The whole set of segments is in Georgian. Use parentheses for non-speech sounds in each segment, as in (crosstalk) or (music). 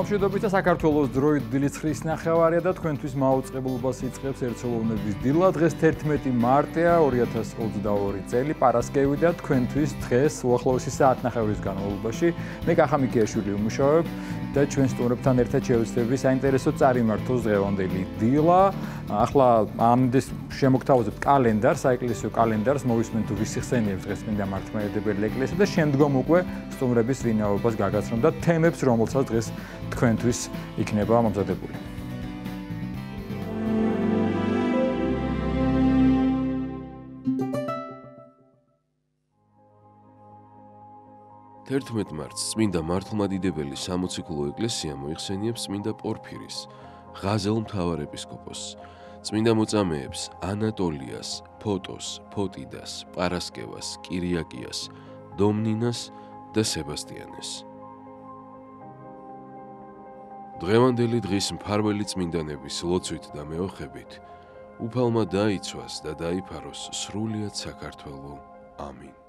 მოგშვიდობით და საქართველოს დროით დილის ხრის ნახევარია და თქვენთვის მაუწყებლობას იწყებს ერცელოვნების დილა. დღეს 11 მარტია 2022 წელი, პარასკევი და თქვენთვის დღეს უახლოესი საათნახევრის განმავლობაში მე კახამიკიაშვილი ვმუშაობ და ჩვენ სტუმრებთან ერთად შევეცდები საინტერესო წარიმართოს დღევანდელი დილა. ახლა ამდენ შემოგთავაზებთ კალენდარს, საეკლესიო კალენდარს, მოვისმენთ თუ ვის ხსენიებს დღეს მინდა მართლმადიდებელი ეკლესია და შემდგომ უკვე სტუმრების ვინაობას გაგაცნობ და თემებს რომელსაც დღეს თქვენთვის იქნება მომზადებული. თერთმეტ მარტს წმინდა მართლმადიდებელი სამოციქულო ეკლესია მოიხსენიებს წმინდა პორფირის ღაზელ მთავარ ეპისკოპოსს წმინდა მოწამეებს ანატოლიას, ფოტოს, ფოტიდას, პარასკევას, კირიაკიას, დომნინას და სებასტიანეს. დღევანდელი დღის მფარველი წმინდანების ლოცვით და მეოხებით უფალმა დაიცვას და დაიფაროს სრულიად საქართველო. ამინ.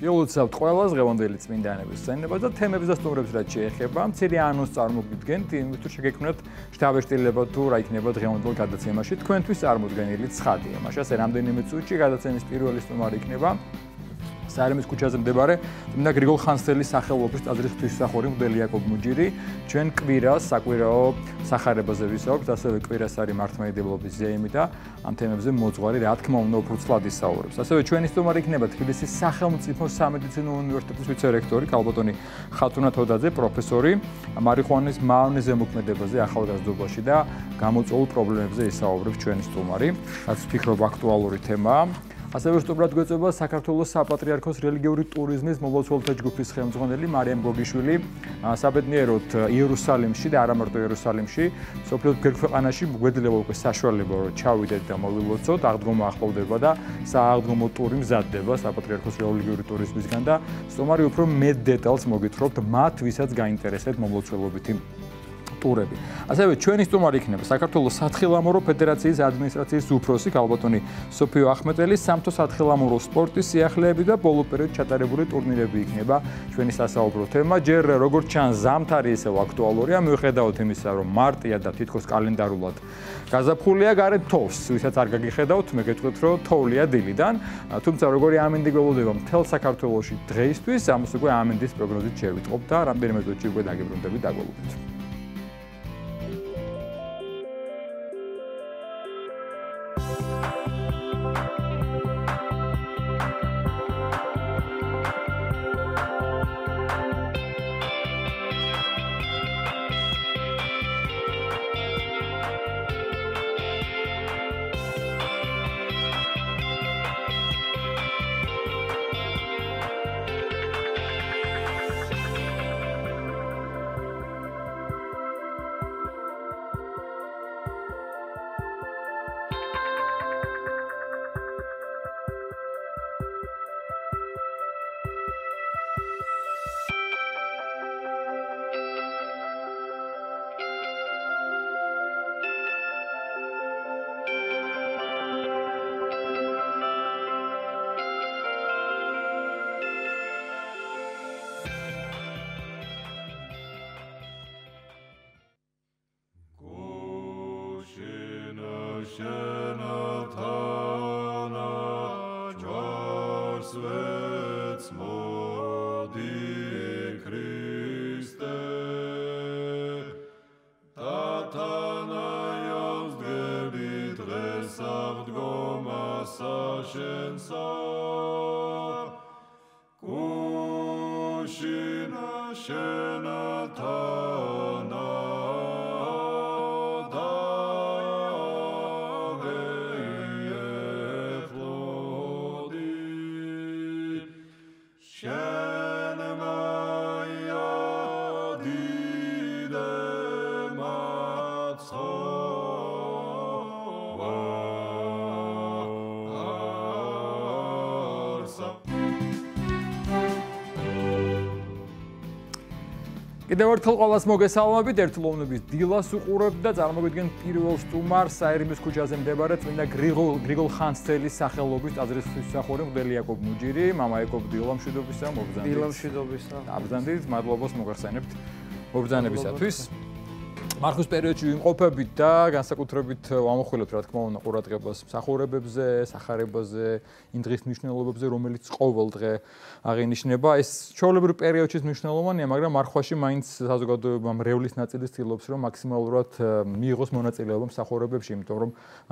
იულოცავთ ყველას დღევანდელი წმინდანების სცენებას და თემებს და სტუმრებს რაც შეეხება. მცირე ანონს წარმოგიდგენთ, იმით რომ შეგექმნათ შთაბეჭდილება თუ რა იქნება დღევანდელ გადაცემაში თქვენთვის წარმოდგენილი ცხადია. მაშასე რამდენიმე წუთში გადაცემის პირველი სტუმარი იქნება საერმის ქუჩაზე მდებარე წმინდა გრიგოლ ხანძთელის სახელობის ტაძრის ღვთისმსახური მღვდელი იაკობ მუჯირი. ჩვენ კვირას საკვირაო სახარებაზე ვისაუბრთ ასევე კვირას არის მართლმადიდებლობის ზეიმი და ამ თემებზე მოძღვარი რა თქმა უნდა უფრო ცლად ისაუბრებს. ასევე ჩვენი სტუმარი იქნება თბილისის სახელმწიფო სამედიცინო უნივერსიტეტის ვიცე-რექტორი კალბატონი ხათუნა თოდაძე პროფესორი მარიხუანის მავნე ზემოქმედებაზე ახალგაზრდობაში და გამოწვეულ პრობლემებზე ისაუბრებს ჩვენი სტუმარი. რაც ვფიქრობ აქტუალური თემაა ასევე სტუმრად გვეწოება საქართველოს საპატრიარქოს რელიგიური ტურიზმის მომლოცველთა ჯგუფის ხელმძღვანელი მარიამ გოგიშვილი. საბედნიეროდ იერუსალიმში და არა მარტო იერუსალიმში სოფლიო გერქვეყანაში გვედლება უკვე საშუალება რომ ჩავიდეთ და მოვილოცოთ აღდგომა ახლოვდება და სააღდგომო ტური მზადდება საპატრიარქოს რელიგიური ტურიზმისგან და სტუმარი უფრო მეტ დეტალს მოგითხრობთ მათ ვისაც გაინტერესებთ მომლოცველობითი ტურები. ასევე ჩვენი სტუმარი იქნება საქართველოს სათხილამურო ფედერაციის ადმინისტრაციის უფროსი კალბატონი სოფიო ახმეტელი, სამთო სათხილამურო სპორტის სიახლეები და ბოლო პერიოდ ჩატარებული ტურნირები იქნება ჩვენი სასაუბრო თემა. ჯერ როგორც ჩანს, ზამთარი ისევ აქტუალურია, მიუხედავად იმისა, რომ მარტია და თითქოს კალენდარულად გაზაფხულია გარეთ თოვს, ვისაც არ გაგიხედავთ, მე გეტყვით, რომ თოვლია დილიდან, თუმცა როგორი ამინდი გველოდება მთელ საქართველოში დღეისთვის, ამას უკვე ამინდის პროგნოზით შევიტყობ და რამდენიმე წუთში უკვე დაგებრუნდები დაგველოდებით. კიდევ ერთხელ ყოველს მოგესალმებით. ერთლოვნების დილას უყურებთ და წარმოგიდგენ პირველ სტუმარს საერიმის ქუჩაზე მდებარე წმინდა გრიგოლ გრიგოლ ხანძთელის სახელობის ტაძრის მსახური მღვდელი იაკობ მუჯირი მამა იაკობ დილამშვიდობისა მოგზანდით დილამშვიდობისა. აბზანდით მადლობას მოგახსენებთ მოგზანებისათვის მარხვის პერიოდში ვიმყოფებით და განსაკუთრებით ვამოხვილებთ რა თქმა უნდა ყურადღებას მსახურებებზე, სახარებაზე, იმ დღის მნიშვნელობებზე, რომელიც ყოველ დღე აღინიშნება. ეს ჩაოლებრივ პერიოდში მნიშვნელოვანია, მაგრამ მარხვაში მაინც საზოგადოება მრევლის ნაწილი ცდილობს, რომ მაქსიმალურად მიიღოს მონაწილეობა მსახურებებში, იმიტომ რომ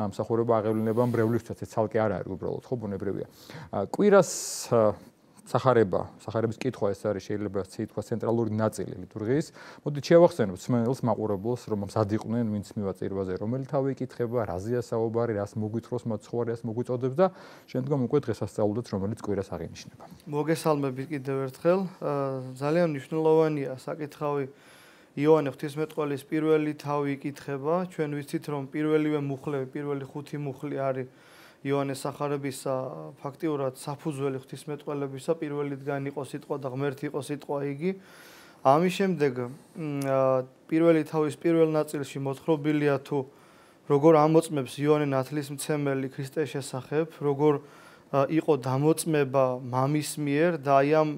მსახურება აღევლინება მრევლისთვისაც, ეს ცალკე არ არის უბრალოდ, ხო, ბუნებრივია. კვირას სახარება, სახარების კითხვა ეს არის შეიძლება ითქვა ცენტრალური ნაწილი ლიტურგიის. მოდი შევახსენოთ სმენელს მაყურებელს, რომ მზადიყვნენ ვინც მივა წირვაზე, რომელი თავი იკითხება, რაზეა საუბარი, რას მოგვითხროს მაცხოვრე, რას მოგვიწოდებს და შემდგომ უკვე დღესასწაულდეთ, რომელიც კვირას აღინიშნება. მოგესალმებით კიდევ ერთხელ. ძალიან მნიშვნელოვანია საკითხავი იოანე ღვთისმეტყველის პირველი თავი იკითხება. ჩვენ ვიცით, რომ პირველივე მუხლე, პირველი ხუთი მუხლი არის იოანეს სახარებისა ფაქტიურად საფუძველი ღვთისმეტყველებისა პირველიდან იყო სიტყვა და ღმერთი იყო სიტყვა იგი. ამის შემდეგ პირველი თავის პირველ ნაწილში მოთხრობილია თუ როგორ ამოწმებს იოანე ნათლისმცემელი ქრისტეს შესახებ როგორ იყო დამოწმება მამის მიერ და აი ამ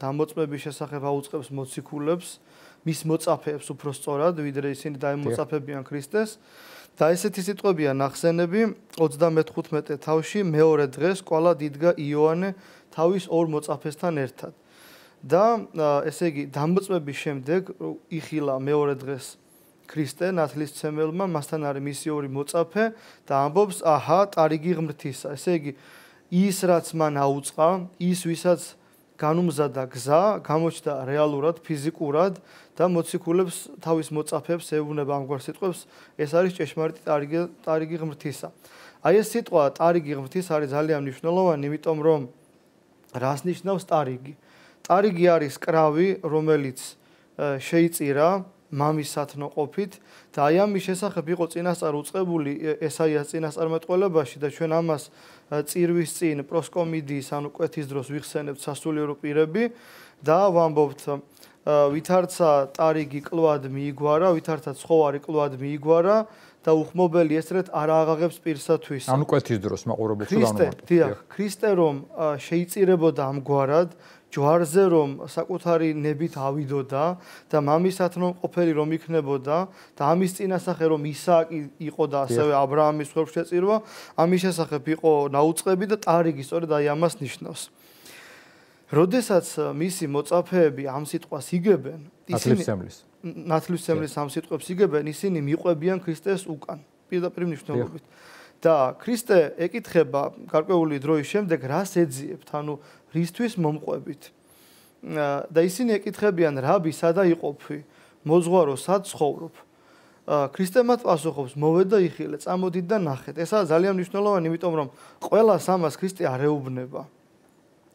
დამოწმების შესახებ აუწყებს მოციქულებს მის მოწაფეებს უფრო სწორად ვიდრე ისინი დაემოწაფებიან ქრისტეს და ესეთი სიტყვებია. ნახსენები. 35 თავში მეორე დღეს ყოლა დიდგა იოანე თავის ორ მოწაფესთან ერთად. და ესე იგი დამოწმების შემდეგ იხილა მეორე დღეს ქრისტე ნათლისმცემელმა მასთან არის მისიური მოწაფე და ამბობს აჰა ტარიგი ღმრთისა. ესე იგი ის რაც მან აუწყა ის ვისაც განუმზადა გზა, გამოჩნდა რეალურად, ფიზიკურად და მოციქულებს თავის მოწაფებს ეუბნება ამგვარ სიტყვებს, ეს არის ჭეშმარიტი ტარიგი ტარიგი ღმრთისა. აი ეს სიტყვა ტარიგი ღმრთის არის ძალიან მნიშვნელოვანი, იმიტომ რომ რას ნიშნავს ტარიგი? ტარიგი არის კრავი, რომელიც შეიწირა მამის სათნოყოფით და აი ამის შესახებ იყო წინასწარ უწყებული ესაიას წინასწარმეტყველებაში და ჩვენ ამას წირვის წინ პროსკომიდიის ანუ კვეთის დროს ვიხსენებთ სასულიერო პირები და ვამბობთ ვითარცა ტარიგი კლვად მიიგვარა, ვითარცა ცხოვარი კლვად მიიგვარა და უხმობელი ესრეთ არ აღაღებს პირსათვის. ანუ კვეთის დროს მაყურებელს რა უნდა? ქრისტე, დიახ, ქრისტე რომ შეიწირებოდა ამგვარად, ჯვარზე რომ საკუთარი ნებით ავიდოდა და მამისათნო ყოფილი რომ იქნებოდა და ამის წინასახე რომ ისააკი იყო და ასევე ა ブラ ამის ხორბ შეწირვა ამის შესახებ იყო ნაუწყები და ტარიგი სწორედ აი ამას ნიშნავს. როდესაც მისი მოწაფეები ამ სიტყვას იგებენ, ისინი ნათლისმცემლის ამ სიტყვებს იგებენ, ისინი მიყვებიან ქრისტეს უკან. პირდაპირ მნიშვნელობით. და ქრისტე ეკითხება გარკვეული დროის შემდეგ რას ეძიებთ, ანუ რისთვის მომყვებით? და ისინი ეკითხებიან რაბი, სადა იყოფი? მოზღვარო, სად ცხოვრობ? ქრისტე მათ პასუხობს: მოვედა იხილე, წამოდით და ნახეთ. ესაა ძალიან მნიშვნელოვანი, იმიტომ რომ ყველა სამას ქრისტე არეუბნება.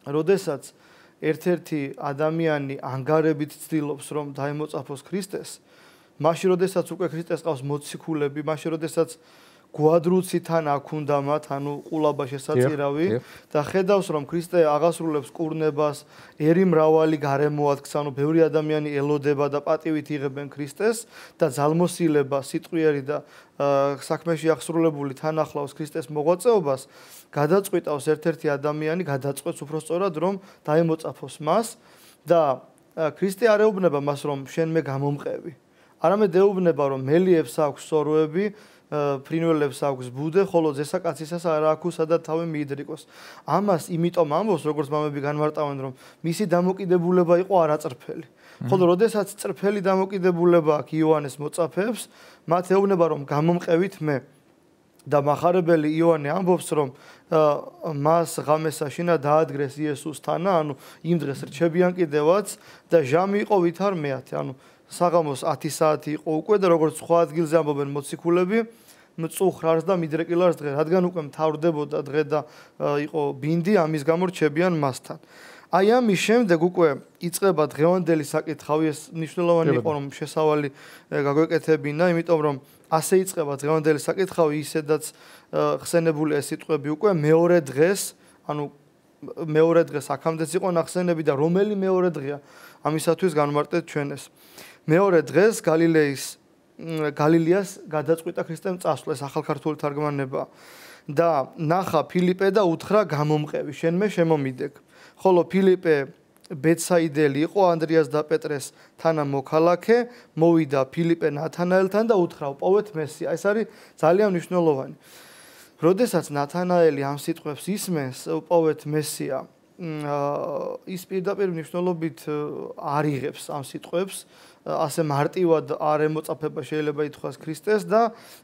როდესაც ერთ-ერთი ადამიანი ანგარებით ცდილობს რომ დაემოწაფოს ქრისტეს, მაშინ როდესაც უკვე ქრისტეს ყავს მოციქულები, მაშინ როდესაც გვადრუცი თან აქ უნდა მათ, ანუ ყულაბა შესაძირავი და ხედავს რომ ქრისტე აღასრულებს კურნებას, ერი მრავალი გარემოათქს, ანუ ბევრი ადამიანი ელოდება და პატივით იღებენ ქრისტეს და ძალმოსილება, სიტყვიერი და საქმეში აღსრულებული თან ახლავს ქრისტეს მოღვაწეობას, გადაწყვიტავს ერთ-ერთი ადამიანი, გადაწყვეტს უფრო სწორად რომ დაემოწაფოს მას და ქრისტე არეუბნება მას რომ შენ მე გამომყევი. არამედ ეუბნება რომ მელიებს აქვს სოროები ფრინველებს აქვს ბუდე, ხოლო ზესაკაცისას არ აქვს სადა თავი მიიდრიკოს. ამას იმიტომ ამბობს, როგორც მამები განმარტავენ, რომ მისი დამოკიდებულება იყო არაწრფელი. ხოლო როდესაც წრფელი დამოკიდებულება აქვს იოანეს მოწაფეებს, მათ ეუბნება, რომ გამომყევით მე. და מחარებელი იოანე ამბობს, რომ მას ღამესაშინა დაადგრეს იესოს თანა, ანუ იმ დღეს რჩებიან კიდევაც და ჟამი იყო ვითარ მეათე, ანუ საღამოს 10 საათი იყო უკვე და როგორც სხვა ადგილზე ამბობენ მოციქულები მწუხრარს და მიდრეკილარს დღე რადგან უკვე მთავრდებოდა დღე და იყო ბინდი ამის გამო რჩებიან მასთან აი ამის შემდეგ უკვე იწება დღევანდელი საკითხავი ეს მნიშვნელოვანი იყო რომ შესავალი გაგვეკეთებინა იმიტომ რომ ასე იწება დღევანდელი საკითხავი ისედაც ხსენებული ეს სიტყვები უკვე მეორე დღეს ანუ მეორე დღეს აქამდეც იყო ნახსენები და რომელი მეორე დღეა ამისათვის განმარტეთ ჩვენ ეს. მეორე დღეს გალილეის გალილეას გადაწყვიტა ქრისტემ წასვლა ეს ახალქართული თარგმანება და ნახა ფილიპე და უთხრა გამომყევი შენ მე შემომიდეგ. ხოლო ფილიპე ბეცაიდელი იყო ანდრიას და პეტრეს თანა მოქალაქე, მოვიდა ფილიპე ნათანაელთან და უთხრა პოვეთ მესია. ეს არის ძალიან მნიშვნელოვანი. როდესაც ნათანაელი ამ სიტყვებს ისმენს, პოვეთ მესია, ის პირდაპირ მნიშვნელობით არ იღებს ამ სიტყვებს, ასე მარტივად არ ემოწაფება შეიძლება ითქვას ქრისტეს და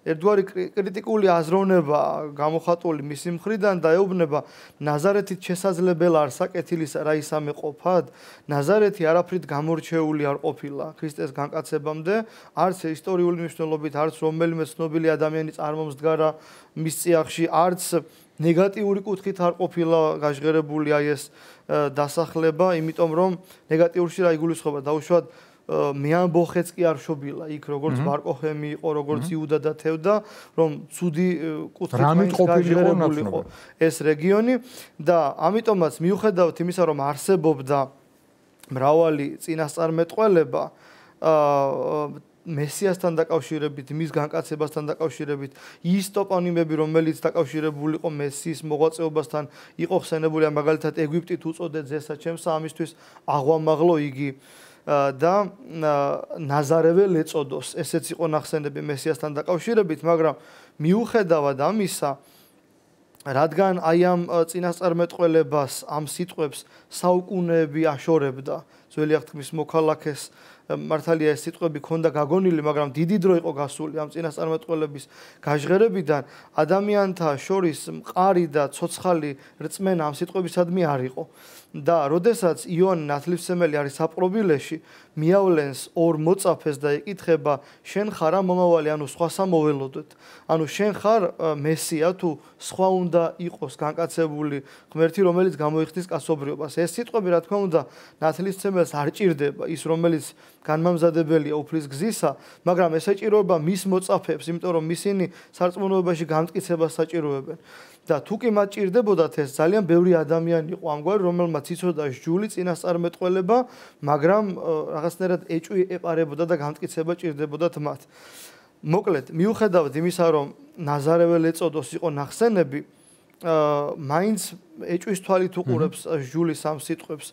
ერთგვარი კრიტიკული აზროვნება გამოხატული მისი მხრიდან და ეუბნება ნაზარეთით შესაძლებელი არ საკეთილისა რა ისამე ყოფად? ნაზარეთი არაფრით გამორჩეული არ ყოფილა ქრისტეს განკაცებამდე. არც ისტორიული მნიშვნელობით არც რომელიმე ცნობილი ადამიანი წარმომსდგარა მის წიაღში არც ნეგატიური კუთხით არ ყოფილა გაჟღერებული აი ეს დასახლება იმიტომ რომ ნეგატიურში რა იგულისხმება დაუშვათ მეამბოხეც კი არ შობილა იქ როგორც მარკოხემი იყო როგორც იუდა და თევდა რომ ცუდი კუთხით გაჟღერებულიყო ეს რეგიონი. და ამიტომაც მიუხედავთ იმისა რომ არსებობდა მრავალი წინასწარმეტყველება აა მესიასთან დაკავშირებით, მის განკაცებასთან დაკავშირებით, ის ტოპონიმები, რომელიც დაკავშირებული იყო მესიის მოღვაწეობასთან, იყო ხსენებული, მაგალითად ეგვიპტით უწოდე ძესაჩემს ამისთვის აღვამაღლო იგი და ნაზარეველ ეწოდოს. ესეც იყო ნახსენები მესიასთან დაკავშირებით, მაგრამ მიუხედავად ამისა, რადგან აი ამ წინასწარმეტყველებას, ამ სიტყვებს საუკუნეები აშორებდა ძველი აღთქმის მოქალაქეს მართალია ეს სიტყვები ქონდა გაგონილი, მაგრამ დიდი დრო იყო გასული ამ წინასწარმეტყველების გაჟღერებიდან. ადამიანთა შორის მყარი და ცოცხალი რწმენა ამ სიტყვებისადმი არ იყო. და როდესაც იონი ნათლისმცემელი არის საპრობილეში, მიავლენს ორ მოწაფეს და ეკითხება, შენ ხარ მომავალი, ანუ სხვა სამოველოდოთ. ანუ შენ ხარ მესია თუ სხვა უნდა იყოს განკაცებული ღმერთი, რომელიც გამოიხდის კაცობრიობას. ეს სიტყვები, რა თქმა უნდა, ნათლისმცემელს არ ჭირდება, ის რომელიც განმამზადებელია უფლის გზისა, მაგრამ ეს ეჭიროება მის მოწაფეებს, იმიტომ რომ ისინი სარწმუნოებაში განმტკიცებას საჭიროებენ. და თუ კი მათ ჭირდებოდათ ეს ძალიან ბევრი ადამიანი იყო ამგვარი რომელმაც იცოდა ჟული წინასწარმეტყველება მაგრამ რაღაცნაირად ეჭვი ეპარებოდა და განმტკიცება ჭირდებოდათ მათ. მოკლედ მიუხედავად იმისა რომ ნაზარეველ ეწოდოს იყო ნახსენები მაინც ეჭვის თვალით უყურებს ჟულის ამ სიტყვებს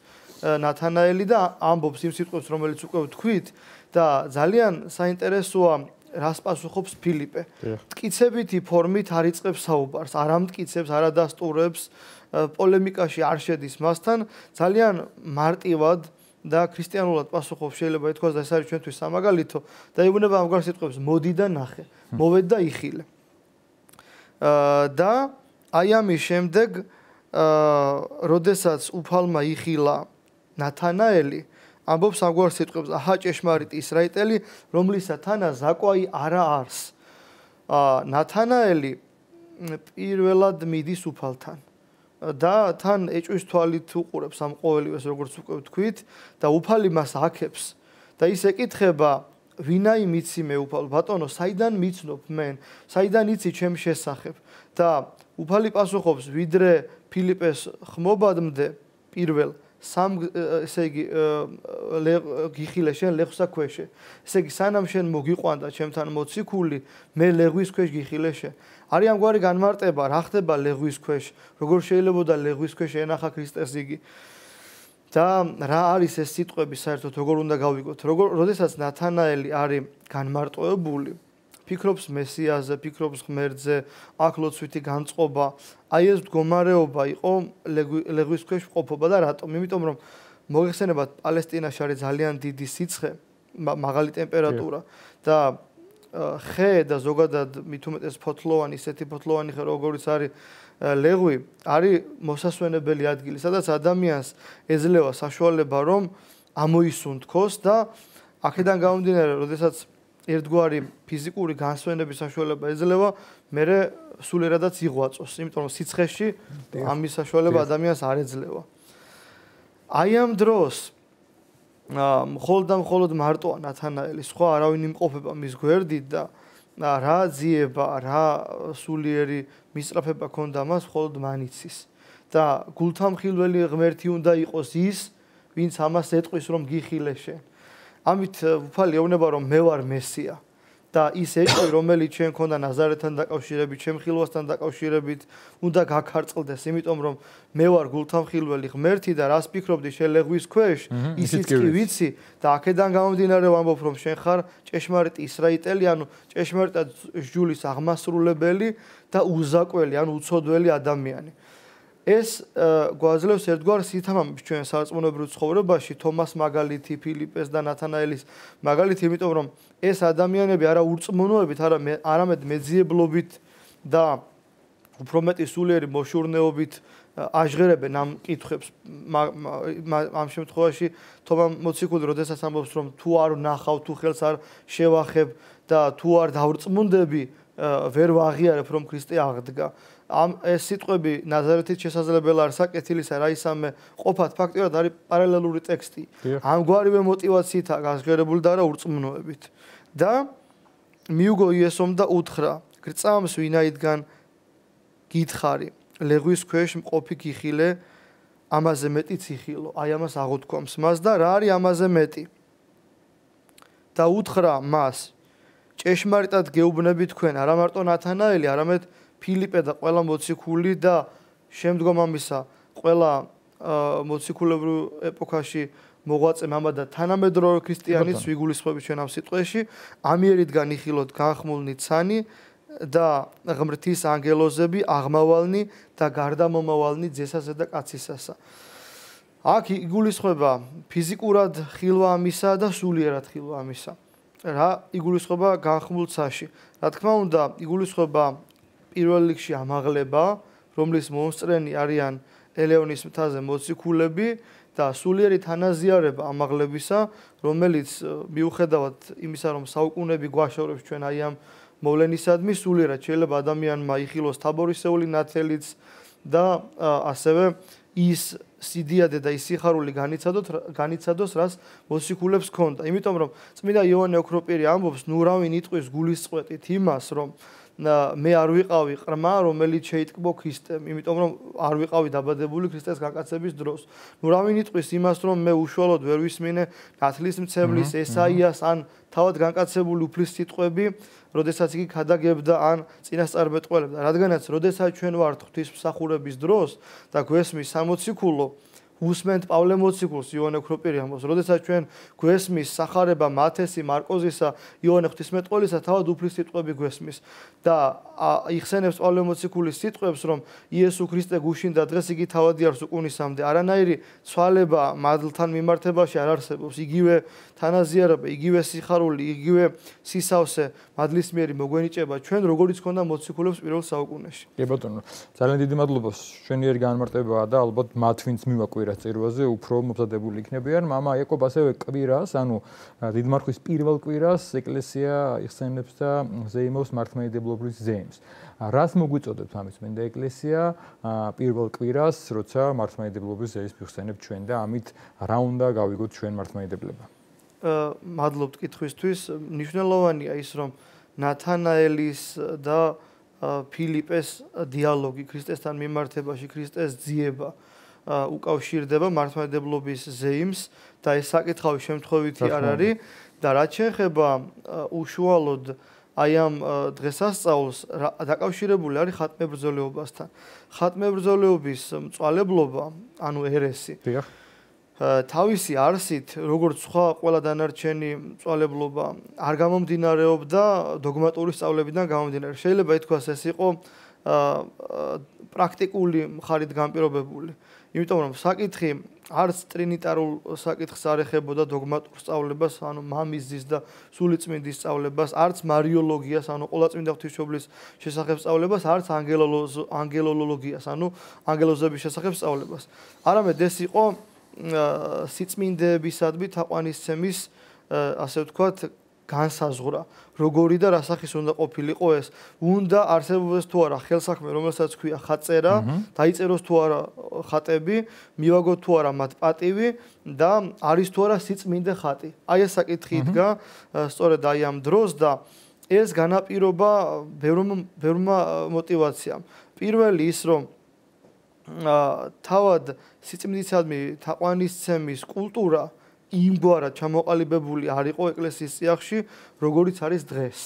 ნათანაელი და ამბობს იმ სიტყვებს რომელიც უკვე ვთქვით და ძალიან საინტერესოა რას პასუხობს ფილიპე? მткиცებითი ფორმით არ იწყებს საუბარს, არ ამткиცებს, არ ადასტურებს, პოლემიკაში არ შედის მასთან, ძალიან მარტივად და ქრისტიანულად პასუხობს შეიძლება ითქვას და ეს არის ჩვენთვის სამაგალითო და იგუნება ამგვარ სიტყვებს მოდი და ნახე, მოვედ და იხილე. აა და აი ამის შემდეგ აა როდესაც უფალმა იხილა ნათანაელი ამბობს ამგვარ სიტყვებს. აჰა ჭეშმარიტი ისრაიტელი რომლისა თანა ზაკვაი არა არს. ა ნათანაელი პირველად მიდის უფალთან. და თან ეჭვის თვალით უყურებს ამ ყოველივეს როგორც უკვე ვთქვით და უფალი მას აქებს. და ის ეკითხება ვინაი მიცი მე უფალ ბატონო საიდან მიცნობ მე საიდან იცი ჩემ შესახებ? და უფალი პასუხობს ვიდრე ფილიპეს ხმობადმდე პირველ სამ ესე იგი გიხილე შენ ლეხვსა ქვეშე. ესე იგი სანამ შენ მოგიყვანდა ჩემთან მოციქული მე ლეღვის ქვეშ გიხილე შენ არის ამგვარი განმარტება რა ხდება ლეღვის ქვეშ? როგორ შეიძლება და ლეღვის ქვეშ ენახა ქრისტეს იგი? და რა არის ეს სიტყვები საერთოდ? როგორ უნდა გავიგოთ? როგორ როდესაც ნათანაელი არის განმარტოებული ფიქრობს მესიაზე, ფიქრობს ღმერთზე, აქ ლოცვითი განწყობა. აი ეს მდგომარეობა იყო ლეგვის ქვეშ ყოფობა და რატომ? იმიტომ რომ მოიხსენებათ პალესტინაში არის ძალიან დიდი სიცხე, მაღალი ტემპერატურა და ხე და ზოგადად მით უმეტეს ფოთლოვანი, ისეთი ფოთლოვანი ხე როგორიც არის ლეღვი, არის მოსასვენებელი ადგილი, სადაც ადამიანს ეძლევა საშუალება რომ ამოისუნთქოს და აქედან გამომდინარე, როდესაც ერთგვარი ფიზიკური განსვენების საშუალება ეძლევა, მე სულერადაც იღვაწოს, იმიტომ რომ სიცხეში ამის საშუალება ადამიანს არ ეძლევა. აი ამ დროს მხოლოდ და მხოლოდ მარტოა ნათანაელი, სხვა არავინ იმყოფება მის გვერდით და რა ძიება, რა სულიერი მისწრაფება ქონდა მას მხოლოდ მან იცის. და გულთამხილველი ღმერთი უნდა იყოს ის, ვინც ამას ეტყვის რომ გიხილე შენ. ამით უფალი ეუბნება რომ მე ვარ მესია. და ის ეჭვი რომელიც ჩვენ ქონდა ნაზარეთთან დაკავშირებით, ჩემ ხილვასთან დაკავშირებით, უნდა გაქარწყლდეს, იმიტომ რომ მე ვარ გულთამხილველი ღმერთი და რას ფიქრობდი შელეღვის ქვეშ, ისიც კი ვიცი და აქედან გამომდინარე ვამბობ რომ შენ ხარ ჭეშმარიტი ისრაიტელი, ანუ ჭეშმარიტად ჯულის აღმასრულებელი და უზაკველი, ანუ უცოდველი ადამიანი. ეს გვაძლევს ერთგვარ სითამამებს ჩვენ სარწმუნოებრივ ცხოვრებაში. თომას მაგალითი, ფილიპეს და ნათანაელის მაგალითი, იმიტომ რომ ეს ადამიანები არა ურწმუნოებით, არა არამედ მეძიებლობით და უფრო მეტი სულიერი მოშურნეობით აჟღერებენ ამ კითხებს. ამ შემთხვევაში თომა მოციქული როდესაც ამბობს რომ თუ არ ნახავ თუ ხელს არ შევახებ და თუ არ დავრწმუნდები ვერ ვაღიარებ რომ ქრისტე აღდგა ამ ეს სიტყვები ნაზარეთის შესაძლებელი არ საკეთილისა რაისამე ყოფათ ფაქტიურად არის პარალელური ტექსტი. ამგვარივე мотиваციით გასაგერებული და რა ურწმუნოებით. და მიუგო იესომ და უთხრა: "გწამს ვინაიდან გითხარი, ლეღვის ქვეშ მყოფი გიხილე, ამაზე მეტიც იხილო." აი ამას აღუთქვამს მას და რა არის ამაზე მეტი? და უთხრა მას: "ჭეშმარიტად გეუბნები თქვენ, არა მარტო ნათანაელი, არამედ ფილიპე და ყველა მოციქული და შემდგომ ამისა ყველა მოციქულებრივ ეპოქაში მოღვაწე მამა და თანამედროვე ქრისტიანიც ვიგულისხმები ჩვენ ამ სიტყვაში ამიერიდან იხილოთ განხმულნი ცანი და ღმრთის ანგელოზები აღმავალნი და გარდამომავალნი ძესასა და კაცისასა. აქ იგულისხმება ფიზიკურად ხილვა ამისა და სულიერად ხილვა ამისა. რა იგულისხმება განხმულ ცაში? რა თქმა უნდა იგულისხმება პირველ რიგში ამაღლება, რომლის მონსტრენი არიან ელეონის მთაზე მოციქულები და სულიერი თანაზიარება ამაღლებისა, რომელიც მიუხედავად იმისა, რომ საუკუნები გვაშორებს ჩვენ აი ამ მოვლენისადმი, სულიერად შეიძლება ადამიანმა იხილოს თაბორისეული ნათელიც და ასევე ის სიდიადე და ის სიხარული განიცადოთ განიცადოს რას მოციქულებს ქონდა. იმიტომ რომ წმინდა იოანე ოქროპირი ამბობს, ნუ რავინ იტყვის გულისწყვეტით იმას, რომ მე არ ვიყავი ყრმა, რომელიც შეიტკბო ქრისტემ, იმიტომ რომ არ ვიყავი დაბადებული ქრისტეს გაკაცების დროს. ნუ რა ვინიტყვის იმას, რომ მე უშუალოდ ვერ ვისმინე ნათლის მცემლის ესაიას ან თავად განკაცებული უფლის სიტყვები, როდესაც იგი ქადაგებდა ან წინასწარმეტყველებდა, რადგანაც როდესაც ჩვენ ვართ ღვთისმსახურების დროს და გვესმის სამოციქულო უსმენთ პავლე მოციქულს იოანე ქროპირი ამბობს, როდესაც ჩვენ გვესმის სახარება მათესი, მარკოზისა, იოანე ღვთისმეტყველისა თავად უფლის სიტყვები გვესმის და იხსენებს პავლე მოციქულის სიტყვებს, რომ იესო ქრისტე გუშინდა დღეს იგი თავადი არს უკუნისამდე. არანაირი ცვალება მადლთან მიმართებაში არ არსებობს. იგივე თანაზიარება, იგივე სიხარული, იგივე სისავსე მადლის მიერ მოგვენიჭება ჩვენ, როგორც ქონდა მოციქულებს პირველ საუკუნეში. კი ბატონო, ძალიან დიდი მადლობა შენიერ განმარტებაა და ალბათ მათ ვინც მივაკვირა წირვაზე, უფრო მომზადებული იქნებიან. მამა იაკობ ასევე კვირას, ანუ დიდმარხვის პირველ კვირას ეკლესია იხსენებს და ზეიმობს მართლმადიდებლობის ზეიმს. რას მოგვიწოდებთ ამის მენდა ეკლესია პირველ კვირას, როცა მართლმადიდებლობის ზეიმს მიხსენებთ ჩვენ და ამით რა უნდა გავიგოთ ჩვენ მართლმადიდებლება? მადლობთ კითხვისთვის. ნიშნულოვანია ის, რომ ნათანაელის და ფილიპეს დიალოგი ქრისტესთან მიმართებაში, ქრისტეს ძიება უკავშირდება მართლმადიდებლობის ზეიმს და ეს საკითხავი შემთხვევითი არ არის და რაც შეეხება უშუალოდ აი ამ დღესასწაულს დაკავშირებული არის ხატმებრძოლეობასთან. ხატმებრძოლეობის მწვალებლობა, ანუ ერესი. დიახ. თავისი არსით, როგორც სხვა ყველა დანარჩენი წვალებლობა არ გამომდინარეობდა დოგმატური სწავლებიდან გამომდინარე. შეიძლება ითქვას ეს იყო პრაქტიკული მხარით განპირობებული. იმიტომ რომ საკითხი არც ტრინიტარულ საკითხს არ ეხებოდა დოგმატურ სწავლებას, ანუ მამიზის და სულიწმინდის სწავლებას, არც მარიოლოგიას, ანუ ყოლაწმინდა ღვთისმშობლის შესახებ სწავლებას, არც ანგელოლოგიას, ანუ ანგელოზების შესახებ სწავლებას. არამედ ეს იყო სიწმინდებისადმი თაყვანისცემის ასე ვთქვათ განსაზღვრა, როგორი და რა სახის უნდა ყოფილიყო ეს. უნდა არსებობდეს თუ არა ხელსაქმე, რომელსაც ქვია ხაწერა, დაიწეროს თუ არა ხატები, მივაგოთ თუ არა მათ პატივი და არის თუ არა სიწმინდე ხატი. აი ეს საკითხი იდგა სწორედ აი ამ დროს და ეს განაპირობა ბევრმა ბევრმა мотиваციამ. პირველი ის რომ თავად სიწმინდისადმი თაყვანისცემის კულტურა იმგვარად ჩამოყალიბებული არ იყო ეკლესიის წიაღში, როგორიც არის დღეს.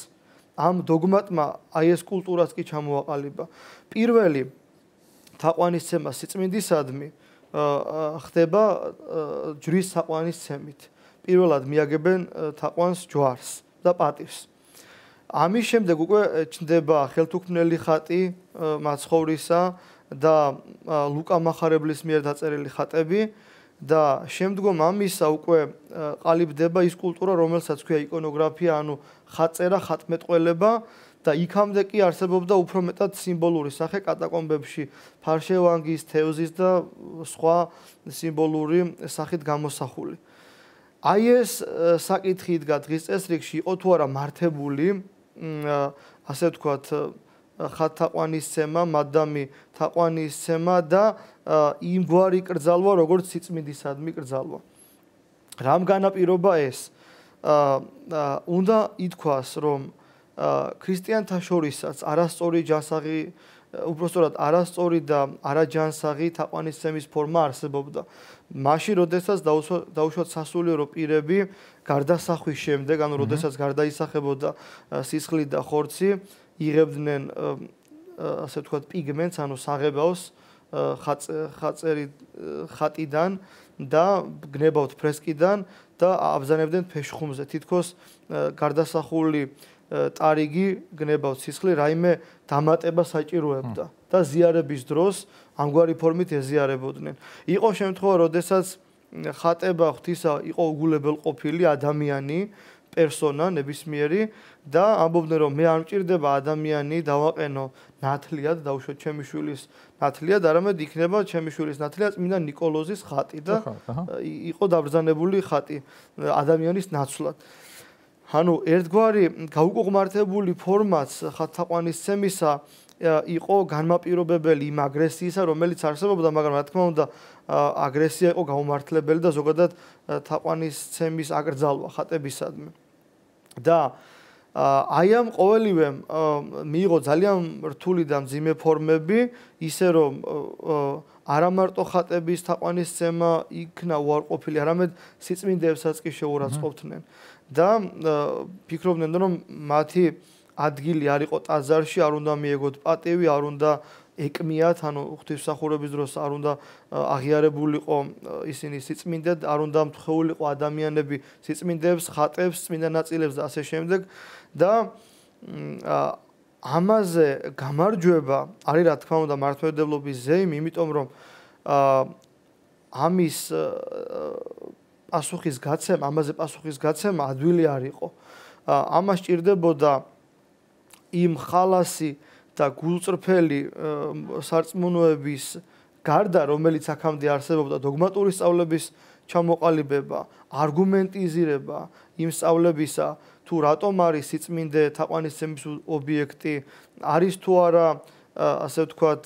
ამ დოგმატმა აი ეს კულტურაც კი ჩამოაყალიბა. პირველი თაყვანისცემა სიწმინდისადმი ხდება ჯვრის თაყვანისცემით. პირველად მიაგებენ თაყვანს ჯვარს და პატივს. ამის შემდეგ უკვე ჩნდება ხელთუქმნელი ხატი მაცხოვრისა და ლუკა מחარებლის მიერ დაწერილი ხატები და შემდგომ ამისა უკვე ყალიბდება ის კულტურა, რომელსაც ქვია იკონოგრაფია, ანუ ხატწერა, ხატმეტყველება და იქამდე კი არსებობდა უფრო მეტად სიმბოლური სახე კატაკომბებში, ფარშევანგის, თევზის და სხვა სიმბოლური სახით გამოსახული. აი ეს საკითხი იდგა დღის წესრიგში, იყო თუ არა მართებული, ასე ვთქვათ, ხათაყვანისცემა, მადამი თაყვანისცემა და იმგვარი კრძალვა, როგორც სიწმინდისადმი კრძალვა. რამ განაპირობა ეს? აა უნდა ითქვას, რომ ქრისტიანთა შორისაც არასწორი ჯანსაღი უბრალოდ არასწორი და არაჯანსაღი თაყვანისცემის ფორმა არსებობდა. მაშინ, როდესაც დაუშვათ სასულიერო პირები გარდასახვის შემდეგ, ანუ როდესაც გარდაისახებოდა სისხლი და ხორცი, იღებდნენ ასე ვთქვათ პიგმენტს, ანუ საღებავს ხაწერი ხატიდან და გნებავთ ფრესკიდან და აბზანებდნენ ფეშხუმზე. თითქოს გარდასახული ტარიგი გნებავთ სისხლი, რაიმე დამატება საჭიროებდა და ზიარების დროს ამგვარი ფორმით ეზიარებოდნენ. იყო შემთხვევა, როდესაც ხატება ღვთისა იყო უგულებელ ყოფილი ადამიანი, პერსონა ნებისმიერი და ამბობდნენ რომ მე არ მჭირდება ადამიანი დავაყენო ნათლიად დაუშვათ ჩემი შვილის ნათლიად, არამედ იქნება ჩემი შვილის ნათლია წმინდა نيكოლოზის ხატი და იყო დაბრძანებული ხატი ადამიანის ნაცვლად. ანუ ერთგვარი გაუკუღმართებული ფორმაც ხათაყვანის ცემისა იყო განმაპირობებელი იმ აგრესიისა, რომელიც არსებობდა, მაგრამ რა თქმა უნდა აგრესია იყო გაუმართლებელი და ზოგადად თაყვანის ცემის აკრძალვა ხატებისადმი. და აა აი ამ ყოველივე მიიღო ძალიან რთული და მძიმე ფორმები, ისე რომ არა მარტო ხატების თაყვანის ცემა იქნა უარყოფილი, არამედ სიწმინდეებსაც კი შეურაცხყოფდნენ. და ფიქრობდნენ რომ მათი ადგილი არ იყო ტაძარში, არ უნდა მიეგოთ პატივი, არ უნდა ეკმიათ, ანუ ღვთისმსახურების დროს არ უნდა აღიარებულიყო ისინი სიწმინდედ, არ უნდა მთხოვულიყო ადამიანები სიწმინდეებს, ხატებს, წმინდა ნაწილებს და ასე შემდეგ და ამაზე გამარჯვება არის რა თქმა უნდა მართლმადიდებლობის ზეიმი, იმიტომ რომ ამის პასუხის გაცემა, ამაზე პასუხის გაცემა ადვილი არ იყო. ამას ჭირდებოდა იმ ხალასი და გულწრფელი სარწმუნოების გარდა, რომელიც აქამდე არსებობდა დოგმატური სწავლების ჩამოყალიბება, არგუმენტიზირება იმ სწავლებისა, თუ რატომ არის სიწმინდე თაყვანისცემის ობიექტი, არის თუ არა ასე ვთქვათ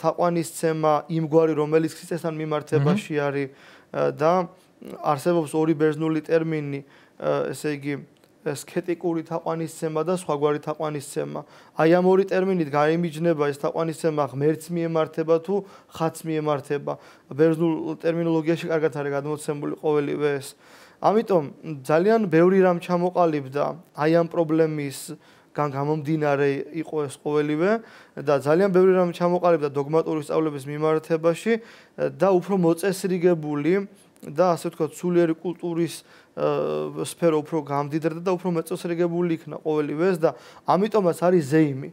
თაყვანისცემა იმგვარი, რომელიც ქრისტესთან მიმართებაში არის და არსებობს ორი ბერძნული ტერმინი, ესე იგი სკეტიკური თაყვანისცემა და სხვაგვარი თაყვანისცემა. აი ამ ორი ტერმინით გაიმიჯნება ეს თაყვანისცემა ღმერთს მიემართება თუ ხატს მიემართება. ბერძნულ ტერმინოლოგიაში კარგად არის გადმოცემული ყოველივე ეს. ამიტომ ძალიან ბევრი რამ ჩამოყალიბდა აი ამ პრობლემის გან გამომდინარე იყო ეს ყოველივე და ძალიან ბევრი რამ ჩამოყალიბდა დოგმატური სწავლების მიმართებაში და უფრო მოწესრიგებული და ასე ვთქვათ, სულიერი კულტურის სფერო უფრო გამდიდრდა და უფრო მეწესრიგებული იქნა ყოველივე ეს და ამიტომაც არის ზეიმი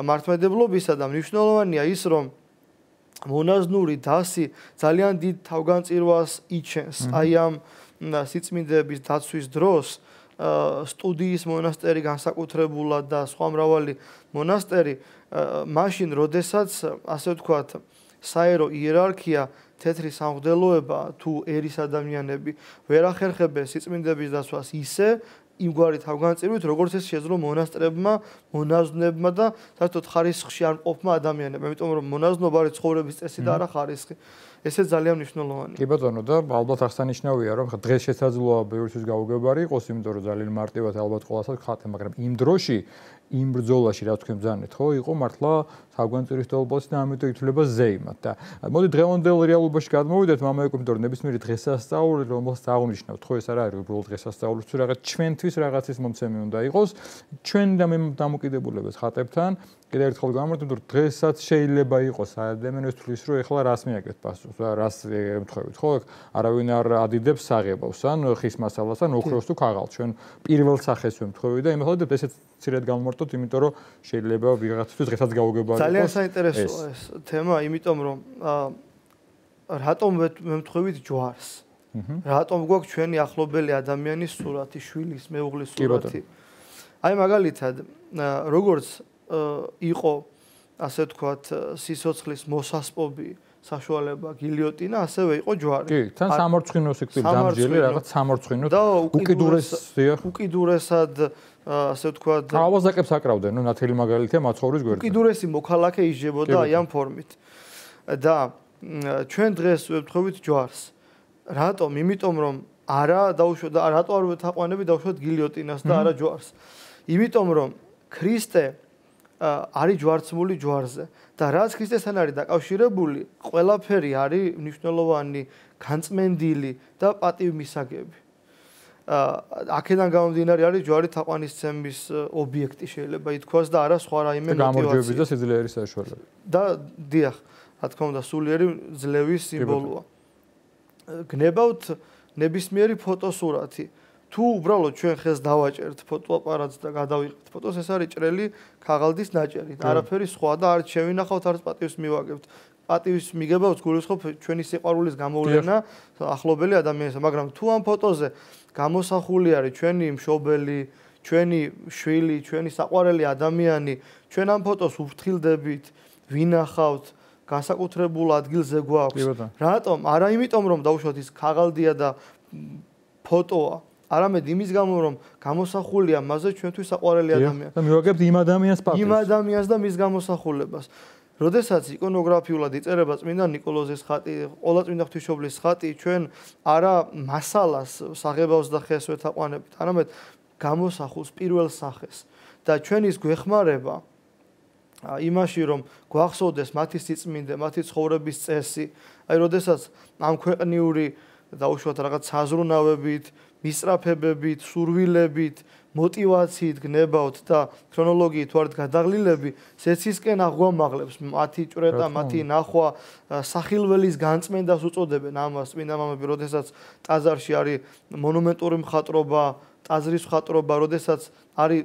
მართლმადიდებლობისა და მნიშვნელოვანია ის რომ მონაზნური დასი ძალიან დიდ თავგანწირვას იჩენს აი ამ სიწმინდეების დაცვის დროს სტუდიის მონასტერი განსაკუთრებულად და სხვა მრავალი მონასტერი მაშინ როდესაც ასე ვთქვათ საერო იერარქია თეთრი სამღდელოება თუ ერის ადამიანები ვერ ახერხებენ სიწმინდების დასვას ისე იმგვარი თავგანწირვით როგორც ეს შეძლო მონასტრებმა, მონაზვნებმა და საერთოდ ხარისხში არ ყოფმა ადამიანებმა, იმიტომ რომ მონაზნობა არის ცხოვრების წესი და არა ხარისხი. ესე ძალიან მნიშვნელოვანია. კი ბატონო და ალბათ აღსანიშნავია რომ დღეს შესაძლოა ბევრთვის გაუგებარი იყოს, იმიტომ რომ ძალიან მარტივად ალბათ ყოველსაც ხათე, მაგრამ იმ დროში იმ ბრძოლაში რაც თქვენ ბრძანეთ, ხო, იყო მართლა საგვანწირის დოლბოსი და ამიტომ ითვლება ზეიმად. და მოდი დღევანდელ რეალობაში გადმოვიდეთ მამაეკო იმიტომ რომ ნებისმიერი დღესასწაული რომელსაც აღნიშნავთ, ხო ეს არ არის უბრალოდ დღესასწაული, თუ რაღაც ჩვენთვის რაღაცის მომცემი უნდა იყოს, ჩვენ და მე დამოკიდებულებას ხატებთან კიდევ ერთხელ გამარჯვებთ, რომ დღესაც შეიძლება იყოს ადამიანის თulis, რომ ეხლა რას მიაკეთეთ პასუხს, რას ემთხვევით, ხო? არავინ არ ადიდებს საღებავს, ან ხის მასალას, ან ოქროს თუ ქაღალდს. ჩვენ პირველ სახეს ვემთხვევით და იმხოლოდ ესეც ცირად გამომარტოთ, იმიტომ რომ შეიძლება ვიღაცისთვის დღესაც გაუგებარი იყოს. ძალიან საინტერესოა ეს თემა, იმიტომ რომ რატომ ვემთხვევით ჯვარს? რატომ გვაქვს ჩვენი ახლობელი ადამიანის სურათი, შვილის, მეუღლის სურათი? აი მაგალითად, როგორც იყო ასე ვთქვათ სიცოცხლის მოსასპობი საშუალება გილიოტინა ასევე იყო ჯვარი. კი, თან სამორცხინო სიკვდილი დამჯელი რაღაც სამორცხინო უკიდურეს უკიდურესად ასე ვთქვათ ავაზაკებს აკრავდნენ, ნუ ნათელი მაგალითია მაცხოვრის გვერდზე. უკიდურესი მოქალაქე იჯებოდა აი ამ ფორმით. და ჩვენ დღეს ვეთხოვით ჯვარს. რატომ? იმიტომ რომ არა დაუშვოთ და რატო არ ვეთაყვანები დაუშვოთ გილიოტინას და არა ჯვარს. იმიტომ რომ ქრისტე არის ჯვარცმული ჯვარზე და რაც ქრისტესთან არის დაკავშირებული, ყველაფერი არის მნიშვნელოვანი, განწმენდილი და პატივმისაგები. აა აქედან გამომდინარე არის ჯვარი თაყვანისცემის ობიექტი შეიძლება ითქვას და არა სხვა რაიმე მოტივაცია. გამარჯვების და სიძლიერის საშუალება. და დიახ, რა თქმა უნდა, სულიერი ძლევის სიმბოლოა. გნებავთ ნებისმიერი ფოტოსურათი. თუ უბრალოდ ჩვენ ხეს დავაჭერთ ფოტოაპარატს და გადავიღებთ ფოტოს, ეს არის ჭრელი ქაღალდის ნაჭერი. არაფერი სხვა და არ შევინახავთ, არც პატივს მივაგებთ. პატივის მიგებავს გულისხმობ ჩვენი სიყვარულის გამოვლენა ახლობელი ადამიანისა, მაგრამ თუ ამ ფოტოზე გამოსახული არის ჩვენი მშობელი, ჩვენი შვილი, ჩვენი საყვარელი ადამიანი, ჩვენ ამ ფოტოს უფრთხილდებით, ვინახავთ განსაკუთრებულ ადგილზე გვაქვს. რატომ? არა იმიტომ რომ დაუშვათ ის ქაღალდია და ფოტოა, არამედ იმის გამო რომ გამოსახულია მასზე ჩვენთვის საყვარელი ადამიანი. და მივაგებთ იმ ადამიანს პაპის. იმ ადამიანს და მის გამოსახულებას. როდესაც იკონოგრაფიულად იწერება წმინდა ნიკოლოზის ხატი, ყოველწმინდა ღვთისმშობლის ხატი, ჩვენ არა მასალას საღებავს და ხესვეთ აყვანებით, არამედ გამოსახულს პირველ სახეს და ჩვენის გვეხმარება იმაში რომ გვახსოვდეს მათი სიწმინდე, მათი ცხოვრების წესი. აი, როდესაც ამ ქვეყნიური დაუშვათ რაღაც საზრუნავებით, მისწრაფებებით, სურვილებით, мотивაციით გნებავთ და ქრონოლოგიით ვართ გადაღლილები, სეცისკენ აღვამაღლებს მათი ჭრეტა, მათი ნახვა, სახილველის განწმენდას უწოდებენ ამას, წმინდა მამები, როდესაც ტაძარში არის მონუმენტური მხატვრობა, ტაძრის მხატვრობა, როდესაც არის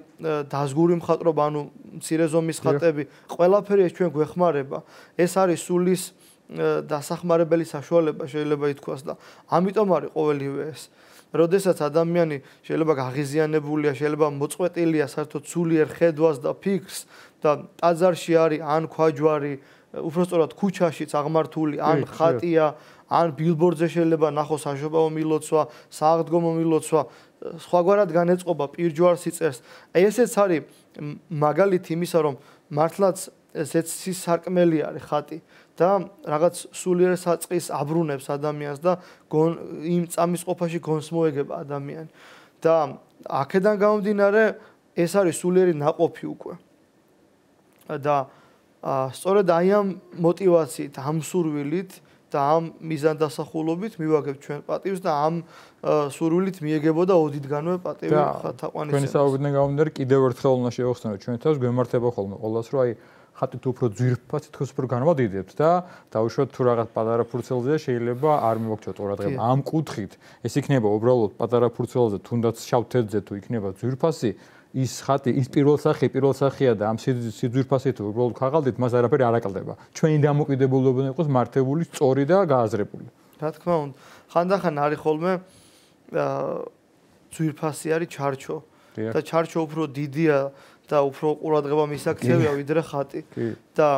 დაზგური მხატვრობა, ანუ მცირე ზომის ხატები, ყველაფერი ეს ჩვენ გვეხმარება. ეს არის სულის დასახმარებელი საშუალება შეიძლება ითქვას და ამიტომ არის ყოველივე ეს. როდესაც ადამიანი შეიძლება გაღიზიანებულია, შეიძლება მოწყვეტილია საერთოდ სულიერ ხედვას და ფიქრს და ტაძარში არის ან ქვაჯვარი, უბრალოდ ქუჩაშიც აღმართული, ან ხატია, ან ბილბორდზე შეიძლება ნახოს საშობაო მილოცვა, სააღდგომო მილოცვა, სხვაგვარად განეწყობა პირჯვარს იწერს. აი ესეც არის მაგალითი იმისა, რომ მართლაც ესეც სისარკმელი არის ხატი. და რაღაც სულიერ საწყის აბრუნებს ადამიანს და იმ წამის ყოფაში გონს მოეგება ადამიანი. და აქედან გამომდინარე ეს არის სულიერი ناقოფი უკვე. და სწორედ აი ამ мотиваციით, ამ სურვილით და ამ მიზანდასახულობით მივაგებთ ჩვენ პატივს და ამ სურვილით მიეგებოდა ოდიდგანვე პატივი თაყვანისცემას. თქვენი საუბიდან გამომდინარე კიდევ ერთხელ უნდა შევხსნათ ჩვენ თავს გვემართება ხოლმე ყოველას რომ აი ხატით უფრო ძვირფას თქოს უფრო განვადიდებთ და დაუშვათ თუ რაღაც პატარა ფურცელზე შეიძლება არ მოგჩოთ ყურადღება ამ კუთხით ეს იქნება უბრალოდ პატარა ფურცელზე თუნდაც შავთეთზე თუ იქნება ძვირფასი ის ხატი ის პირველ სახე პირველ სახეა და ამ სიძვირფასით უბრალოდ ქაღალდით მას არაფერი არ აკლდება ჩვენი დამოკიდებულება იყოს მართებული სწორი და გააზრებული. რა თქმა უნდა ხანდახან არის ხოლმე ძვირფასი არის ჩარჩო. და ჩარჩო უფრო დიდია და უფრო ყურადღება მისაქცევია ვიდრე ხატი. და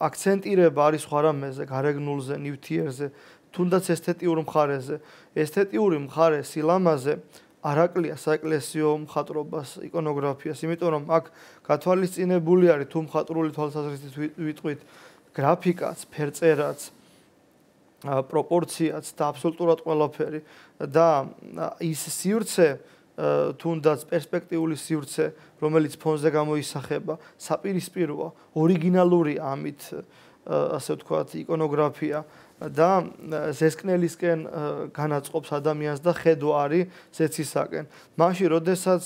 აქცენტირება არის სხვა რამეზე, გარეგნულზე, ნივთიერზე, თუნდაც ესთეტიურ მხარეზე. ესთეტიური მხარე სილამაზე არაკლია საეკლესიო მხატვრობას, იკონოგრაფიას, იმიტომ რომ აქ გათვალისწინებული არის თუ მხატვრული თვალსაზრისით ვიტყვით გრაფიკაც, ფერწერაც, პროპორციაც და აბსოლუტურად ყველაფერი. და ის სივრცე თუნდაც პერსპექტიული სივრცე, რომელიც ფონზე გამოისახება, საპირისპიროა, ორიგინალური ამით ასე ვთქვათ, იკონოგრაფია და ზესკნელისკენ განაწყობს ადამიანს და ხედვა არის ზეცისაკენ. მაშინ, როდესაც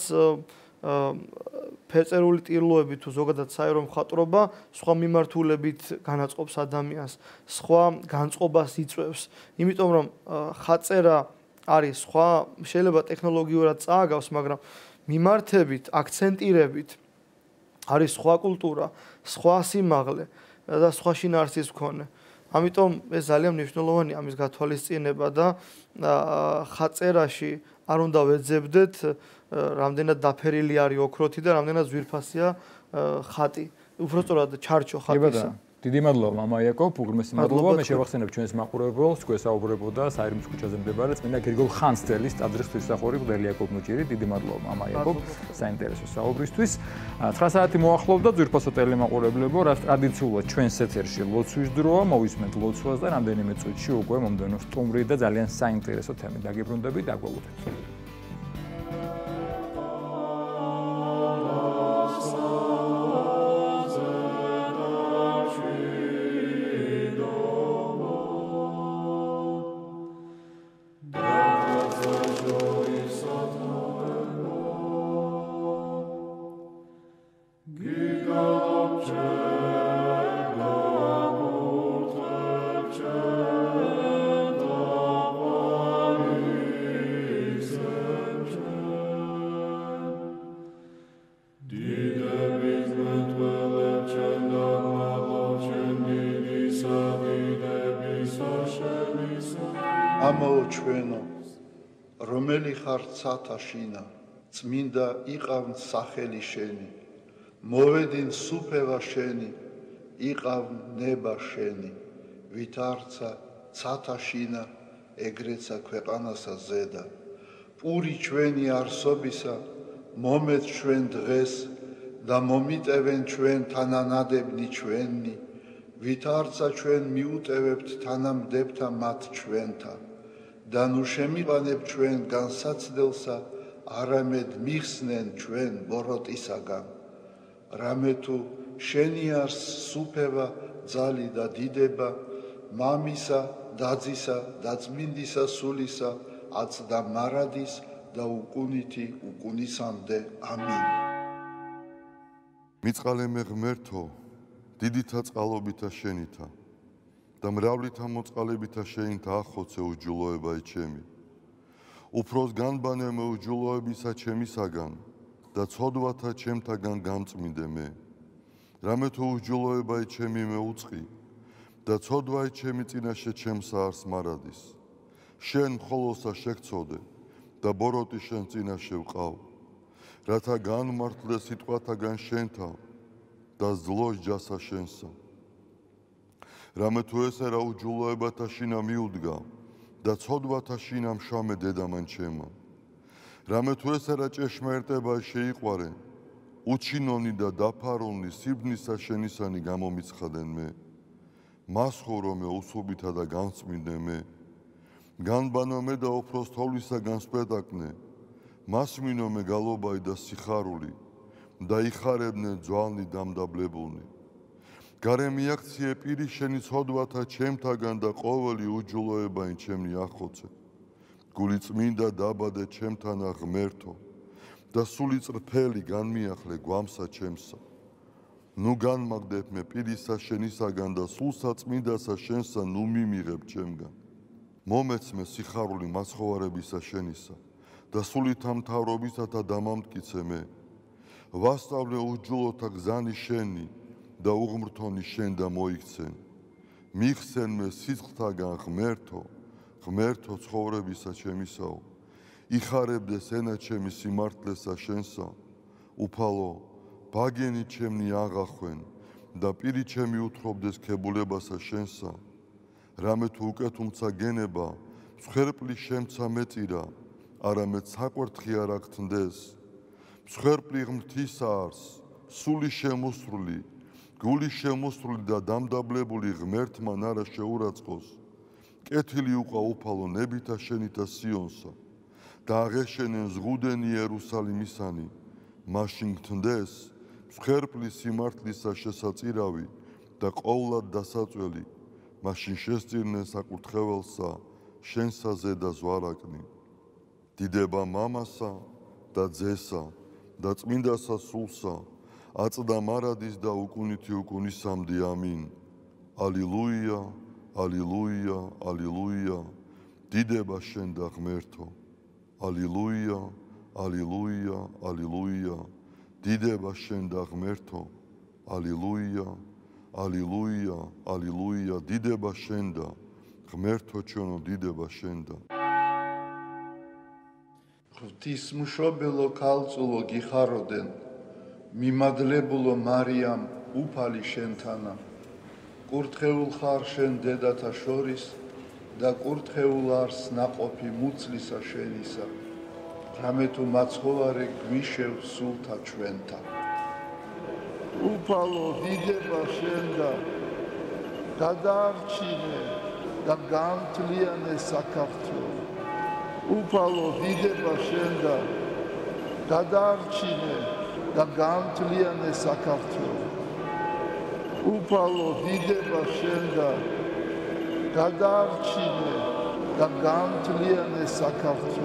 ფერწერული ტილოები თუ ზოგადად საერო მხატვრობა სხვა მიმართულებით განაწყობს ადამიანს, სხვა განწყობას იწევს, იმიტომ რომ ხაწერა არის სხვა, შეიძლება ტექნოლოგიურად წააგავს, მაგრამ მიმართებით, აქცენტირებით არის სხვა კულტურა, სხვა სიმაღლე და სხვა შინაარსის მქონე. ამიტომ ეს ძალიან მნიშვნელოვანია ამის გათვალისწინება და ხაწერაში არ უნდა ვეძებდეთ რამდენად დაფერილი არის ოქროთი და რამდენად ზვირფასია ხატი. უბრალოდ ჩარჩო ხატისა. დიდი მადლობა მამა იაკობ, უღრმესი მადლობა. მე შევახსენებ ჩვენს მაყურებელს, თქვენ საუბრებოდა საერთო ქუჩაზე მდებარე წმინდა გრიგოლ ხანძთელის ტაძრის ღვთისმსახური გუდელი იაკობ ნუჭირი. დიდი მადლობა მამა იაკობ საინტერესო საუბრისთვის. 9 საათი მოახლოვდა ძვირფასო ტელემაყურებლებო, რაც ტრადიციულად ჩვენს ეთერში ლოცვის დროა, მოვისმენთ ლოცვას და რამდენიმე წუთში უკვე მომდენო სტუმრი და ძალიან საინტერესო თემი დაგიბრუნდებით, დაგვალუტეთ. ცათა შინა წმინდა იყავ სახელი შენი მოვედინ სუფევა შენი იყავ ნება შენი. ვითარცა ცათა შინა ეგრეცა ქვეყანასა ზედა. პური ჩვენი არსობისა მომეც ჩვენ დღეს და მომიტევენ ჩვენ თანანადებნი ჩვენი ვითარცა ჩვენ მიუტევებთ თანამდებთა მათ ჩვენთან და ნუ შემიყანებ ჩვენ განსაცდელსა არამედ მიხსნენ ჩვენ ბოროტისაგან. რამე თუ შენი არს სუფევა ძალი და დიდება მამისა დაძისა და წმინდისა სულისა აც და მარადის და უკუნითი უკუნისამდე. ამინ. მიწყალე მე ღმერთო დიდითა წყალობითა შენითა და მრავლითა მოწყალებითა შეინთა ახოცე უჯულოება ჩემი. უფროს განბანე მე უჯულოებისა ჩემისაგან და ცოდვათა ჩემთაგან გამწმინდე მე. რამე თუ უჯულოება ჩემი მე უწყი და ცოდვაი ჩემი წინაშე ჩემსა არს მარადის. შენ ხოლოსა შეგწოდე და ბოროტი შენ წინაშე ვყავ. რათა განმართლე სიტყვათაგან შენთა და ზლოს ჯასა შენსა. რამე თუ ესე რა უჯულოებათა შინა მიუდგა და ცოდვათა შინა მშამე დედამან ჩემო. რამე თუ ესე რა ჭეშმარიტება შეიყვარე უჩინონი და დაფარონი სიბნისა შენისანი გამომიცხადენ მე. მას ხორო მე უსუბითა და განწმინდე მე. განბანო მე და უფროს თოვლისა განსპედაკნე მას მინო მე გალობაი და სიხარული და იხარებდნენ ძვალნი დამდაბლებულნი გარემი აქციე პირი შენი ცოდვათა ჩემთაგან და ყოველი უჯულოებაინ ჩემნი ახოცე. გული წმინდა დაბადე ჩემთან აღმერთო და სული წრფელი განმიახლე გვამსა ჩემსა. ნუ განმაგდებ მე პირისა შენისაგან და სულსა წმინდასა შენსა ნუ მიმიღებ ჩემგან. მომეცმე სიხარული მასხოვარებისა შენისა და სული თამთავრობისა და დამამტკიცე მე. ვასწავლე უჯულოთა გზანი შენი და უღმრთონი შენ და მოიქცენ. მიხსენ მე სიცხთაგან ღმერთო ღმერთო ცხოვრებისა ჩემისაო. იხარებდე სენა ჩემი სიმართლესა შენსა. უფალო ბაგენი ჩემნი აღახვენ და პირი ჩემი უთხრობდეს ქებულებასა შენსა. რამე თუ უკეთუმცა გენება მსხვერპლი შემცა მეწირა არამედ საკვერთხი არ აქთნდეს მსხვერპლი ღმრთისა არს სული შემოსრული გული შემოსრული და დამდაბლებული ღმერთმა ნარა შეურაცხოს. კეთილი უყა უფალო ნებითა შენითა სიონსა. და აღეშენენ ზღუდენი იერუსალიმისანი. მაშინ გთნდეს მსხერპლის სიმართლისა შესაწირავი და ყოვლად დასაწველი. მაშინ შესწირნენ საკურთხეველსა შენსა ზედა ზვარაკნი. დიდება მამასა და ძესა და წმინდასა სულსა აწდა მარადის და უკუნითი უკუნისამდე ამინ. ალილუია ალილუია ალილუია. დიდება შენ და ღმერთო. ალილუია ალილუია ალილუია. დიდება შენ და ღმერთო. ალილუია ალილუია ალილუია. დიდება შენ და ღმერთო ჩვენო დიდება შენ და. ღვთისმშობელო ქალწულო გიხაროდენ მიმადლებულო მარიამ უფალი შენთანა კურთხეულ ხარ შენ დედათა შორის და კურთხეულ არს ناყოფი მუცლისა შენისა. რამე თუ მაცხოვარე გვიშევ სულთა ჩვენთა. უფალო დიდება შენ და გადაარჩინე და გამთლიანე საქართველო. უფალო დიდება შენ და გადაარჩინე და გამთლიანე საქართველო. უფალო დიდება შენ და გადარჩინე და გამთლიანე საქართველო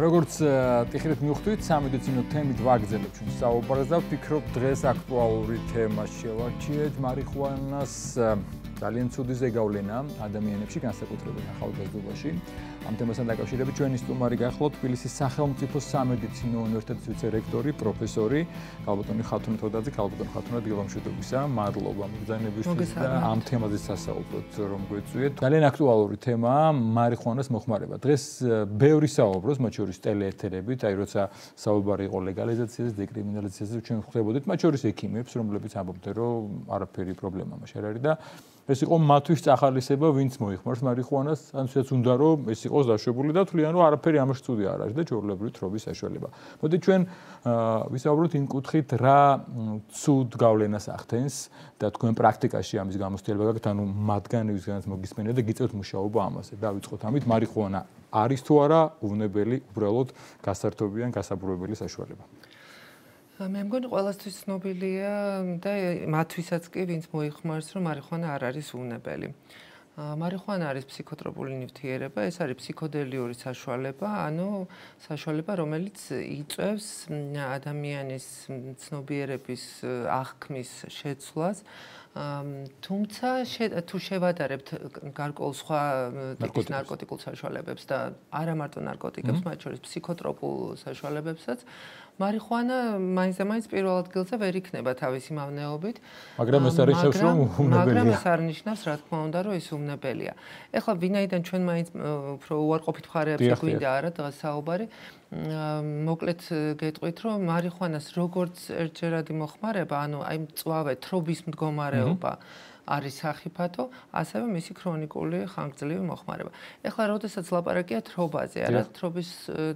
როგორც ტიხრით მივხვდით, სამედო წინო თემით ვაგზელებ ჩვენ საუბარს და ვფიქრობ დღეს აქტუალური თემა შევარჩიეთ მარიხუანას ძალიან ცუდი ზეგავლენა ადამიანებში განსაკუთრებით ახალგაზრდობაში. ამ თემასთან დაკავშირებით ჩვენი სტუმარი გახლავთ თბილისის სახელმწიფო სამედიცინო უნივერსიტეტის ვიცე-რექტორი, პროფესორი გალბატონი ხათუნ თოდაძე, გალბატონ ხათუნა დილომშვიდობისა. მადლობა მოგზაინებისთვის და ამ თემაზე სასაუბროთ რომ გვეწვიეთ. ძალიან აქტუალური თემაა მარიხუანას მოხმარება. დღეს ბევრი საუბრობს, მათ შორის ტელეეთერებით, აი როცა საუბარი იყო ლეგალიზაციაზე, დეკრიმინალიზაციაზე, ჩვენ ხვდებოდით, მათ შორის ექიმებს, რომლებიც ამბობდნენ, რომ არაფერი პრობლემა მაშინ არ არის და ეს იყო მათთვის წახალისება, ვინც მოიხმარს მარიხუანას, ან შეიძლება უნდა რომ ეს იყოს დაშვებული და თვლიან რომ არაფერი ამაში ცუდი არ არის და ჯორლებრივი თრობის საშუალება. მოდი ჩვენ ვისაუბროთ იმ კუთხით რა ცუდ გავლენას ახდენს და თქვენ პრაქტიკაში ამის გამოცდილება გაქვთ, ანუ მათგანებისგანაც მოგისმენთ და გიწევთ მუშაობა ამაზე. დავიწყოთ ამით მარიხუანა არის თუ არა უვნებელი უბრალოდ გასართობიან გასაბრუნებელი საშუალება. მე მგონი ყველასთვის ცნობილია და მათთვისაც კი ვინც მოიხმარს რომ მარიხუანა არ არის უნებელი. მარიხუანა არის ფსიქოტროპული ნივთიერება, ეს არის ფსიქოდელიური საშუალება, ანუ საშუალება, რომელიც იწევს ადამიანის ცნობიერების აღქმის შეცვლას. თუმცა თუ შევადარებთ გარკვეულ სხვა ტიპის ნარკოტიკულ საშუალებებს და არა მარტო ნარკოტიკებს, მათ შორის ფსიქოტროპულ საშუალებებსაც, მარიხუანა მაინც და მაინც პირველ ადგილზე ვერ იქნება თავისი მავნეობით. მაგრამ ეს არ ნიშნავს რომ უნებელია. მაგრამ ეს არ ნიშნავს რა თქმა უნდა რომ ეს უნებელია. ეხლა ვინაიდან ჩვენ მაინც უფრო უარყოფით მხარეებზე გვინდა არა დღეს საუბარი. მოკლედ გეტყვით რომ მარიხუანას როგორც ერთჯერადი მოხმარება, ანუ აი მწვავე თრობის მდგომარეობა არის სახიფათო, ასევე მისი ქრონიკული ხანგრძლივი მოხმარება. ეხლა როდესაც ლაპარაკია თრობაზე, არა თრობის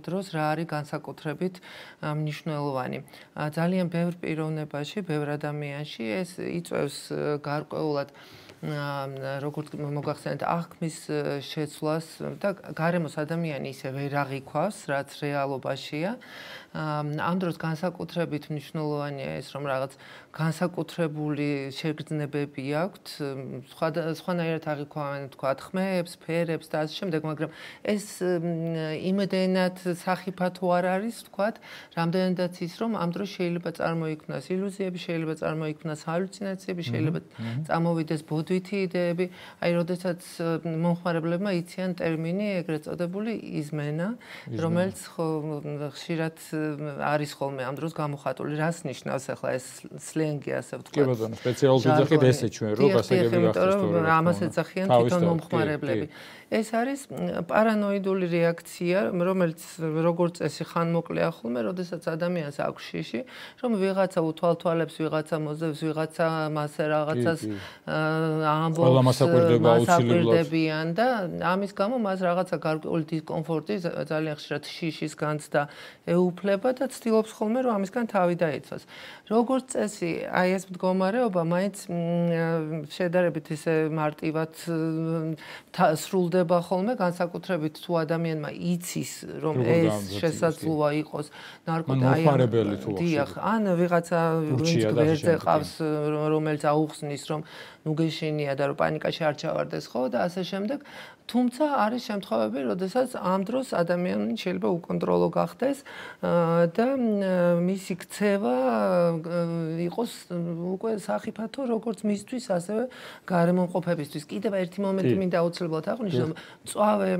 დროს რა არის განსაკუთრებით მნიშვნელოვანი. ძალიან ბევრ პიროვნებაში, ბევრ ადამიანში ეს იწევს გარკვეულად როგორც მოგახსენეთ აღქმის შეცვლას და გარემოს ადამიანი ისე ვერ აღიქვას, რაც რეალობაშია. ამ დროს განსაკუთრებით მნიშვნელოვანია ეს რომ რაღაც განსაკუთრებული შეგრძნებები აქვთ. სხვა სხვანაირად აღიქვამენ თქვა ხმებს, ფერებს და ასე შემდეგ, მაგრამ ეს იმედენად სახიფათო არ არის თქვა, რამდენადაც ის რომ ამ დროს შეიძლება წარმოიქმნას ილუზიები, შეიძლება წარმოიქმნას ჰალუცინაციები, შეიძლება წამოვიდეს ბოდვითი იდეები, აი როდესაც მომხმარებლებმა იციან ტერმინი ეგრეთ წოდებული იზმენა, რომელიც ხშირად არის ხოლმე ამ დროს გამოხატული. რას ნიშნავს ახლა ეს სლენგი ასე ვთქვათ? კი ბატონო, სპეციალურად ვიძახით ესე ჩვენ, რომ გასაგები ახსოვს. ამას ეძახიან თვითონ მომხმარებლები. ეს არის პარანოიდული რეაქცია, რომელიც როგორც წესი ხანმოკლე ახულმე, როდესაც ადამიანს აქვს შიში, რომ ვიღაცა უთვალთვალებს, ვიღაცა მოძებს, ვიღაცა მასე რაღაცას ამბობს, მასაკვირდებიან და ამის გამო მას რაღაცა გარკვეული დისკომფორტი ძალიან ხშირად შიშის განცდა ეუფლება და ცდილობს ხოლმე რომ ამისგან თავი დაიცვას. როგორც წესი, აი ეს მდგომარეობა მაინც შედარებით ისე მარტივად სრულდება ხოლმე, განსაკუთრებით თუ ადამიანმა იცის რომ ეს შესაძლოა იყოს ნარკოტიკი აი დიახ, ან ვიღაცა ვინც გვერდზე ყავს რომელიც აუხსნის რომ ნუ გეშინია და რომ პანიკაში არ ჩავარდეს ხო და ასე შემდეგ თუმცა არის შემთხვევები, როდესაც ამ დროს ადამიანი შეიძლება უკონტროლო გახდეს და მისი ქცევა იყოს უკვე საფათო როგორც მისთვის, ასევე გარემონყოფებისთვის. კიდევ ერთი მომენტი მინდა აუცილებლად აღვნიშნო, წვავე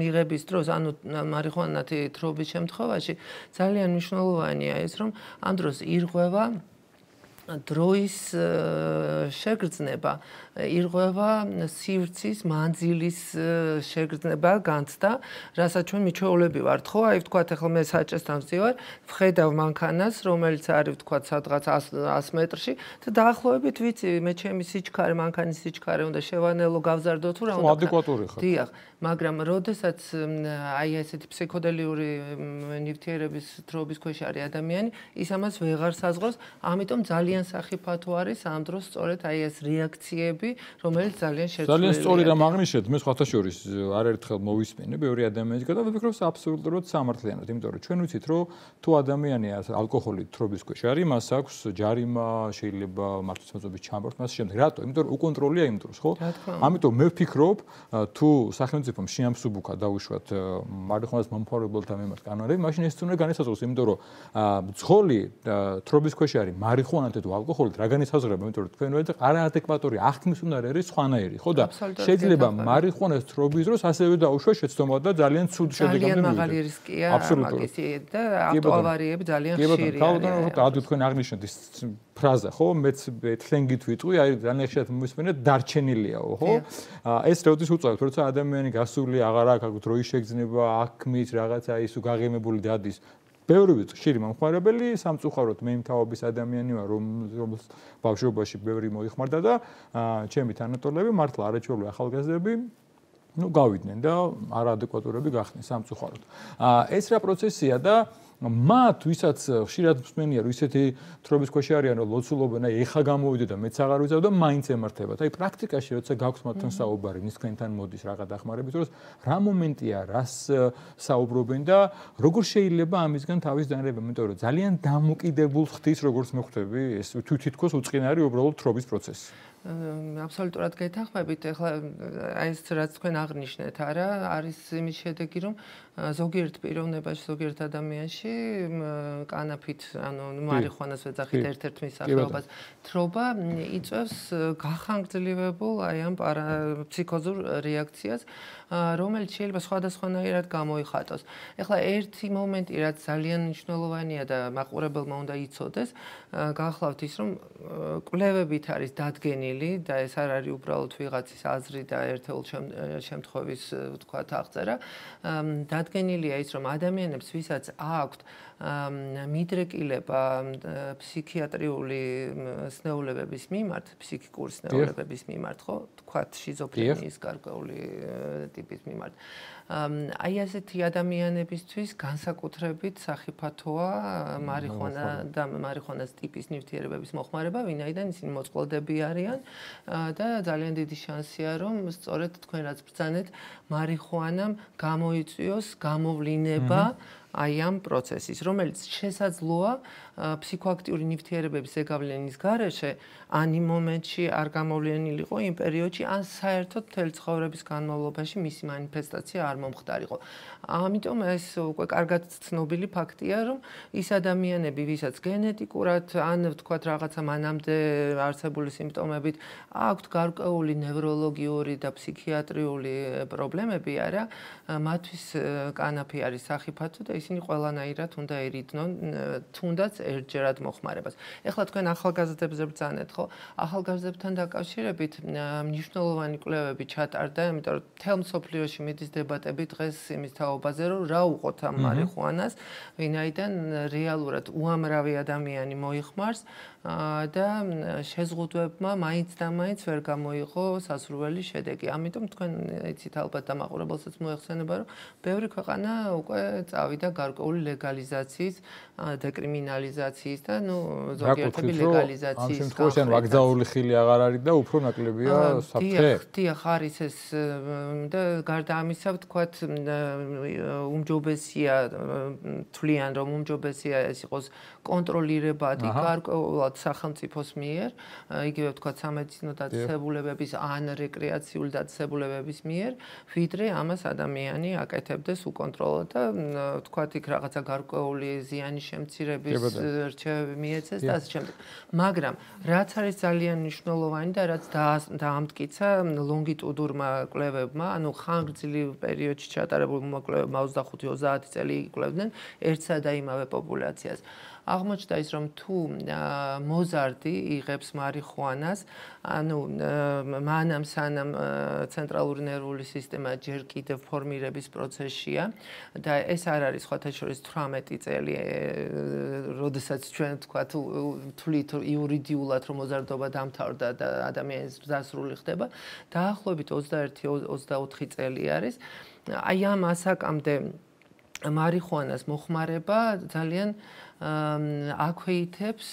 მიღების დროს, ანუ მარიხუანათი თრობის შემთხვევაში ძალიან მნიშვნელოვანია ეს, რომ ამ დროს ირღვევა დროის შეგრძნება ირღვევა სივრცის მანძილის შეგრძნება განცდა, რასაც ჩვენ მიჩვეულები ვართ, ხო? აი ვთქვათ, ახლა მე საჭესთან ვზივარ, ვხედავ მანქანას, რომელიც არის ვთქვათ, სადღაც 100 მეტრში და დაახლოებით ვიცი, მე ჩემი სიჩქარე, მანქანის სიჩქარე უნდა შევანელო, გავზარდო თუ რა უნდა. ადეკვატური ხარ. დიახ, მაგრამ როდესაც აი ესეთი ფსიქოდელიური ნივთიერების თრობის ქვეშ არის ადამიანი, ის ამას ვეღარ საზღვრავს, ამიტომ ძალიან სახიფათო არის ამ დროს სწორედ აი ეს რეაქციები რომელიც ძალიან შეცვლილია. ძალიან სწორი რამ აღნიშნეთ, მე სხვათა შორის არაერთხელ მოვისმენე ბევრი ადამიანის და ვფიქრობ აბსოლუტურად სამართლიანად, იმიტომ რომ ჩვენ ვიცით, რომ თუ ადამიანი ალკოჰოლით თრობის ქვეშ არის, მას აქვს ჯარიმა, შეიძლება მართლმსაჯულების ჩამბართ, მას შემდეგ. რატო? იმიტომ რომ უკონტროლია იმ დროს, ხო? ამიტომ მე ვფიქრობ, თუ სახელმწიფომ შეამსუბუქა დაუშვათ მარიხუანას მომხმარებელთა მიმართ კანონები, მაშინ ეს უნდა განესაზღვროს, იმიტომ რომ ძღოლი თრობის ქვეშ არის მარიხუანა თუ ალკოჰოლით რა განისაზღვრება, იმიტომ რომ თქვენ ვეძახ არაადეკვატური აღქმის უნარი არის სხვანაირი, ხო და შეიძლება მარიხუანას თრობის დროს ასევე დაუშვა შეცდომა და ძალიან ცუდ შედეგები მივიღეთ. ძალიან მაღალი რისკია მაგისი და ავტოავარიები ძალიან ხშირია. კი ბატონო, ხო, ადი თქვენ აღნიშნეთ ის ფრაზა, ხო, მეც თლენგით ვიტყვი, აი ძალიან ხშირად მომისმენთ დარჩენილიაო, ხო? ეს როდის უწევთ, როცა ადამიანი გასული აღარ აქვს დროის შეგრძნება, აღქმის რაღაცა ის უგაღიმებული დადის ბევრი ვიწ ხშირი მომხმარებელი სამწუხაროდ მე იმთავობის ადამიანი ვარ რომ რომელს ბავშვობაში ბევრი მოიხმარდა და ჩემი თანატოლები მართლა არაჩვეულო ახალგაზრდები ну გავიდნენ და არაადეკვატურები გახდნენ სამწუხაროდ. ეს რა პროცესია და მათ ვისაც ხშირად მსმენია რომ ისეთი თრობის ქვეშ არიან რომ ლოცულობენ აი ეხა გამოვიდე და მეც აღარ ვიზავ და მაინც ემართებათ. აი პრაქტიკაში როცა გაქვს მათთან საუბარი, ნისკენთან მოდის რაღა დახმარებით, რომ რა მომენტია, რას საუბრობენ და როგორ შეიძლება ამისგან თავის დანერება, იმიტომ რომ ძალიან დამოკიდებულ ხდის როგორც მე ხვდები, ეს თვითითქოს უწყინარი უბრალოდ თრობის პროცესი. აბსოლუტურად გეთახმებით. ეხლა აი ეს რაც თქვენ აღნიშნეთ, არა, არის იმის შედეგი, რომ ზოგიერთ პიროვნებაში, ზოგიერთ ადამიანში კანაფით, ანუ მარიხუანას ვეძახით ერთ-ერთ მისახეობას, თრობა იწევს გახანგრძლივებულ აი ამ პსიქოზურ რეაქციას, რომელიც შეიძლება სხვადასხვანაირად გამოიხატოს. ეხლა ერთი მომენტი, რაც ძალიან მნიშვნელოვანია და მაყურებელმა უნდა იცოდეს, გახლავთ ის, რომ კვლევებით არის დადგენილი და ეს არ არის უბრალოდ ვიღაცის აზრი და ერთეულ შემთხვევის თქვა აღწერა. დადგენილია ის, რომ ადამიანებს, ვისაც აქვთ მიდრეკილება ფსიქიატრიული სნეულებების მიმართ, ფსიქიკური სნეულებების მიმართ, ხო? თქვათ შიზოფრენიის გარკვეული ტიპის მიმართ. აი ასეთი ადამიანებისთვის განსაკუთრებით საფათოა მარიხუანა და მარიხუანას ტიპის ნივთიერებების მოხმარება, ვინაიდან ისინი მოწყვლადები არიან. და ძალიან დიდი შანსია, რომ სწორედ თქვენ რაც ბრძანეთ, მარიხუანამ გამოიწვიოს გამოვლინება აი ამ პროცესის, რომელიც შესაძლოა ფსიქოაქტიური ნივთიერებების ზეგავლენის გარეშე ან იმ მომენტში არ გამოვლენილიყო იმ პერიოდში ან საერთოდ მთელი ცხოვრების განმავლობაში მისი манифестаცია არ მომხდარიყო. ამიტომ ეს უკვე კარგად ცნობილი ფაქტია, რომ ის ადამიანები, ვისაც გენეტიკურად ან ვთქვათ რაღაცა მანამდე არსებული სიმპტომებით აქვთ გარკვეული ნევროლოგიური და ფსიქიატრიული პრობლემები, არა, მათთვის კანაფი არის სახიფათო და ისინი ყველანაირად უნდა ერიდნენ, თუნდაც ერთჯერად მოხმარებას. ეხლა თქვენ ახალგაზრდებზე ბრძანეთ, ხო? ახალგაზრდებთან დაკავშირებით მნიშვნელოვანი კვლევები ჩატარდა, იმიტომ რომ თელ მსოფლიოში მიდის დებატები დღეს იმის თაობაზე, რომ რა უყოთ ამ მარიხუანას, ვინაიდან რეალურად უამრავი ადამიანი მოიხმარს და შეზღუდვებმა მაინც და მაინც ვერ გამოიღო სასურველი შედეგი. ამიტომ თქვენ იცით ალბათ დამაყურებელსაც მოეხსენება, რომ ბევრი ქვეყანა უკვე წავიდა გარკვეული ლეგალიზაციის, დეკრიმინალიზაციის და ნუ ზოგიერთები ლეგალიზაციის. ამ შემთხვევაში ან ვაგზაული ხილი აღარ არის და უფრო ნაკლებია საფრთხე. დიახ, დიახ, არის ეს და გარდა ამისა, ვთქვათ, უმჯობესია თვლიან, რომ უმჯობესია ეს იყოს კონტროლირებადი გარკვეულად სახელმწიფოს მიერ, იგივე ვთქვათ სამედიცინო დაწესებულებების ან რეკრეაციული დაწესებულებების მიერ, ვიდრე ამას ადამიანი აკეთებდეს უკონტროლოდ და ვთქვათ იქ რაღაცა გარკვეული ზიანი შემცირების რჩევები მიეცეს და ასე შემდეგ. მაგრამ რაც არის ძალიან მნიშვნელოვანი და რაც დაამტკიცა ლონგიტუდურმა კვლევებმა, ანუ ხანგრძლივ პერიოდში ჩატარებულმა კვლევებმა 25-30 წელი იკვლევდნენ ერთსა და იმავე პოპულაციას. აღმოჩნდა ის რომ თუ მოზარდი იღებს მარიხუანას ანუ მანამ სანამ ცენტრალური ნერვული სისტემა ჯერ კიდევ ფორმირების პროცესშია და ეს არ არის სხვათა შორის 18 წელი როდესაც ჩვენ თქვა თუ თვლით იურიდიულად რომ მოზარდობა დამთავრდა და ადამიანის დასრული ხდება დაახლოებით 21-24 წელი არის. აი ამ ასაკამდე მარიხუანას მოხმარება ძალიან აქვეითებს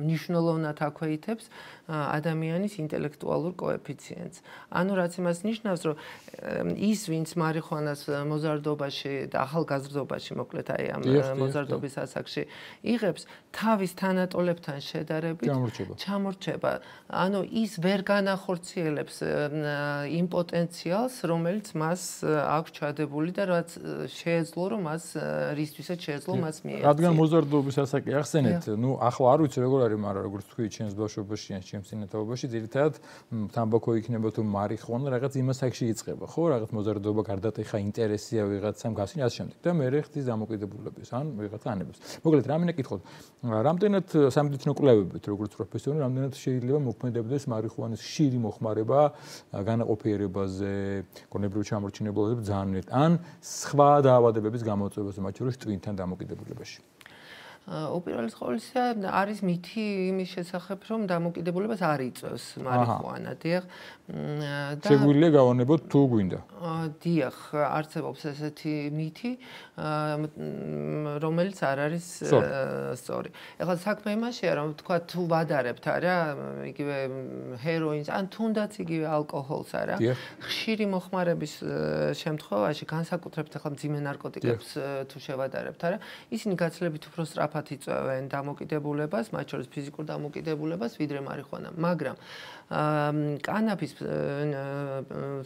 მნიშვნელოვნად აქვეითებს ადამიანის ინტელექტუალურ კოეფიციენტს. ანუ რაც იმას ნიშნავს, რომ ის ვინც მარიხუანას მოზარდობაში და ახალგაზრდობაში მოკლედ აი ამ მოზარდობის ასაკში იღებს თავის თანატოლებთან შედარებით ჩამორჩება. ანუ ის ვერ განახორციელებს იმ პოტენციალს, რომელიც მას აქვს ჩადებული და რაც შეეძლო რომ მას რისთვისაც შეეძლო მას მიერ რადგან მოზარდობის ასაკი ახსენეთ, ну ახლა არ ვიცი როგორ არის, მაგრამ როგორც თქვი, ჩემს ბავშვობაში ან ჩემს წინათაობაში ძირითადად თამბაქო იქნება თუ მარიხუანა რაღაც იმას აქში იწყება, ხო? რაღაც მოზარდობა გარდატეხა ინტერესია ვიღაცამ გასინი ასე შემდეგ და მე რეხტის დამოკიდებულების ან ვიღაცა ანებს. მოკლედ რამენა კითხოთ. რამდენად სამედიცინო კვლევებით როგორც პროფესიონალი, რამდენად შეიძლება მოქმედებდეს მარიხუანის ხშირი მოხმარება განაყოფიერებაზე, გონებრივ ჩამორჩინებულებზე ძალიან ან სხვა დაავადებების გამოწვევაზე, მათ შორის ტვინთან hoje. უპირველეს ყოვლისა არის მითი იმის შესახებ, რომ დამოკიდებულებას არ იწევს მარიხუანა, დიახ. და შეგვიძლია გავანებოთ თუ გვინდა. დიახ, არსებობს ესეთი მითი, რომელიც არ არის სწორი. ეხლა საქმე იმაშია, რომ თქვა თუ ვადარებთ არა, იგივე ჰეროინს, ან თუნდაც იგივე ალკოჰოლს არა, ხშირი მოხმარების შემთხვევაში, განსაკუთრებით ეხლა მძიმე ნარკოტიკებს თუ შევადარებთ არა, ისინი გაცილებით უფრო სწრაფად იწვევენ დამოკიდებულებას, მათ შორის ფიზიკურ დამოკიდებულებას, ვიდრე მარიხუანა, მაგრამ კანაფის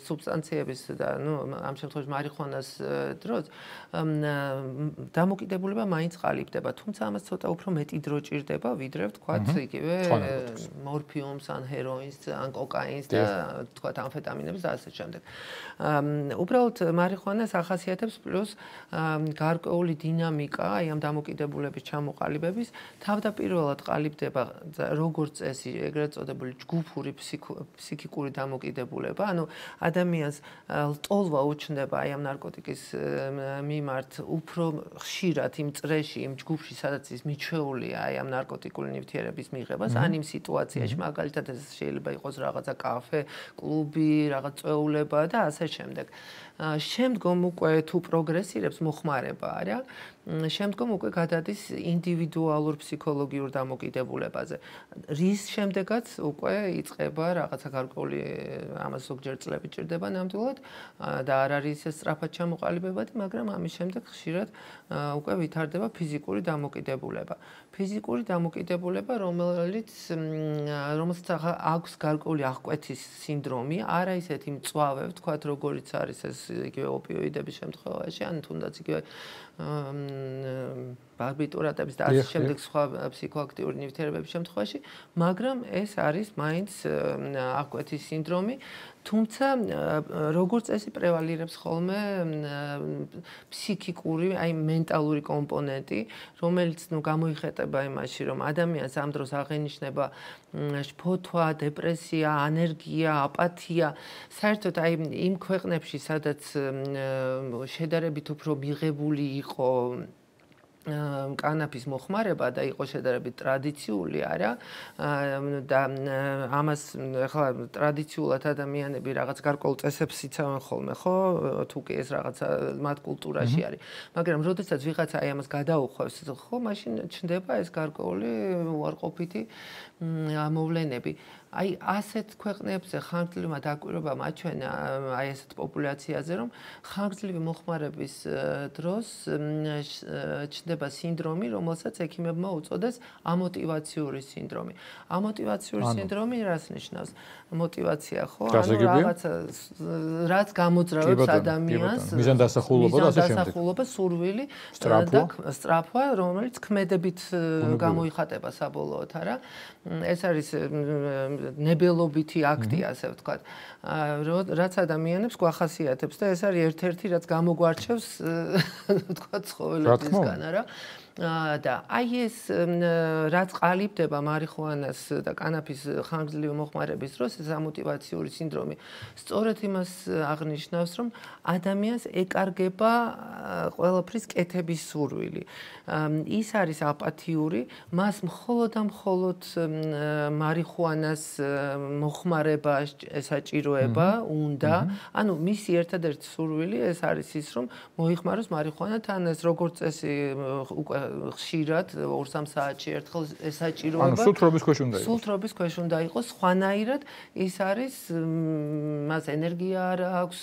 სუბსტანციების და ნუ ამ შემთხვევაში მარიხუანას დროს დამოკიდებულება მაინც ყალიბდება, თუმცა ამას ცოტა უფრო მეტი დრო ჭირდება, ვიდრე ვთქვათ, იგივე მორფიუმს ან ჰეროინს ან კოკაინს და ვთქვათ ამფეტამინებს და ასე შემდეგ. უბრალოდ მარიხუანას ახასიათებს პლუს გარკვეული დინამიკა, აი ამ დამოკიდებულების ჩამოყალიბების. თავდაპირველად ყალიბდება როგორც წესი, ეგრეთ წოდებული ჯგუფური ფსიქიკური დამოკიდებულება, ანუ ადამიანს ლტოლვა უჩნდება აი ამ ნარკოტიკის მიმართ უფრო ხშირად იმ წრეში, იმ ჯგუფში, სადაც ის მიჩვეულია აი ამ ნარკოტიკული ნივთიერების მიღებას, ან იმ სიტუაციაში, მაგალითად ეს შეიძლება იყოს რაღაცა კაფე, კლუბი, რაღაც წვეულება და ასე შემდეგ. შემდგომ უკვე თუ პროგრესირებს მოხმარება, არა? შემდგომ უკვე გადადის ინდივიდუალურ ფსიქოლოგიურ დამოკიდებულებაზე. რის შემდეგაც უკვე იწება რაღაცა გარკვეული ამას ზოგჯერ წლები ჭირდება ნამდვილად და არ არის ეს სწრაფად ჩამოყალიბებადი, მაგრამ ამის შემდეგ ხშირად უკვე ვითარდება ფიზიკური დამოკიდებულება. ფიზიკური დამოკიდებულება, რომელიც რომელსაც აქვს გარკვეული აღკვეთის სინდრომი, არა ისეთი მწვავე, ვთქვათ, როგორიც არის ეს იგივე ოპიოიდების შემთხვევაში, ან თუნდაც იგივე ბარბიტურატების და ასე შემდეგ სხვა ფსიქოაქტიური ნივთიერებების შემთხვევაში, მაგრამ ეს არის მაინც აკვეთის სინდრომი, თუმცა როგორც წესი პრევალირებს ხოლმე ფსიქიკური, აი მენტალური კომპონენტი, რომელიც ნუ გამოიხატება იმაში, რომ ადამიანს ამ დროს აღენიშნება შფოთვა, დეპრესია, ანერგია, აპათია, საერთოდ აი იმ ქვეყნებში, სადაც შედარებით უფრო მიღებული იყო კანაფის მოხმარება და იყო შედარებით ტრადიციული, არა? და ამას ახლა ტრადიციულად ადამიანები რაღაც გარკვეულ წესებს იცავენ ხოლმე, ხო? თუ კი ეს რაღაცა მათ კულტურაში არის. მაგრამ როდესაც ვიღაცა აი ამას გადაუხვევს, ხო, მაშინ ჩნდება ეს გარკვეული უარყოფითი მოვლენები. აი ასეთ ქვეყნებზე ხანგრძლივმა დაკვირვებამ აჩვენა აი ასეთ პოპულაციაზე რომ ხანგრძლივი მოხმარების დროს ჩნდება სინდრომი რომელსაც ექიმებმა უწოდეს ამოტივაციური სინდრომი. ამოტივაციური სინდრომი რას ნიშნავს? მოტივაცია ხო? ანუ რაღაცა რაც გამოძრავებს ადამიანს მიზანდასახულობა და ასე შემდეგ. მიზანდასახულობა სურვილი და სტრაფვა რომელიც ქმედებით გამოიხატება საბოლოოდ არა? ეს არის ნებელობითი აქტი ასე ვთქვათ. რაც ადამიანებს გვახასიათებს და ეს არის ერთ-ერთი რაც გამოგვარჩევს (laughs) ვთქვათ ცხოველებისგან არა და აი ეს რაც ყალიბდება მარიხუანას და კანაფის ხანგრძლივი მოხმარების დროს ეს ამოტივაციური სინდრომი სწორედ იმას აღნიშნავს რომ ადამიანს ეკარგება ყველაფრის კეთების სურვილი. ის არის აპათიური მას მხოლოდ და მხოლოდ მარიხუანას მოხმარება ესაჭიროება უნდა ანუ მისი ერთადერთი სურვილი ეს არის ის რომ მოიხმაროს მარიხუანა თან ეს როგორც წესი უკვე ხშირად 2-3 საათში ერთხელ ესაჭიროება. ანუ სულთრობის ქვეშ უნდა იყოს. სულთრობის ქვეშ უნდა იყოს, სხვანაირად ის არის მას ენერგია არ აქვს,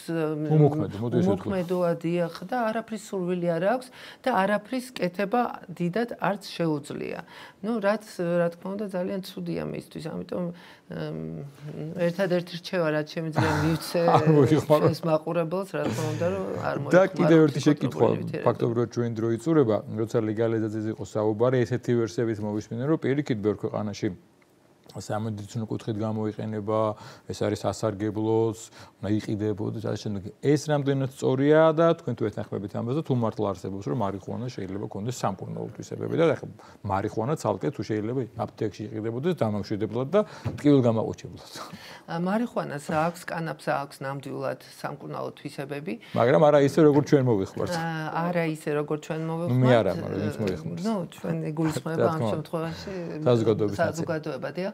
უმოქმედო, მოდი ესე ვთქვა. უმოქმედოა დიახ და არაფრის სურვილი არ აქვს და არაფრის კეთება დიდად არც შეუძლია. ну რაც რა თქმა უნდა ძალიან ცუდია მისთვის, ამიტომ ერთადერთი რჩევა რაც შემიძლია (laughs) მივცე ეს მაყურებელს რა თქმა უნდა რომ არ მოიხმარო. და კიდევ ერთი შეკითხვა, ფაქტობრივად ჩვენ დრო იწურება, როცა ლეგალ ლეგალიზაციაზე იყო საუბარი, ესეთი ვერსიებით მოვისმინე, რომ პირიქით ბევრ ქვეყანაში სამედიცინო კუთხით გამოიყენება, ეს არის სასარგებლოს, უნდა იყიდებოდეს ასე შემდეგ. ეს რამდენად სწორია და თქვენ თუ ეთანხმებით ამაზე, თუ მართლა არსებობს, რომ მარიხუანა შეიძლება კონდეს სამკურნალო თვისებები და ახლა მარიხუანა ცალკე თუ შეიძლება აპტეკში იყიდებოდეს დამამშვიდებლად და ტკივილ გამაყოჩებლად. მარიხუანას აქვს კანაფს აქვს ნამდვილად სამკურნალო თვისებები, მაგრამ არა ისე როგორც ჩვენ მოვიხმართ. არა ისე როგორც ჩვენ მოვიხმართ. მე არა, მაგრამ ის მოვიხმართ. ნუ ჩვენ გულისხმობა ამ შემთხვევაში საზოგადოების საზოგადოება დიახ.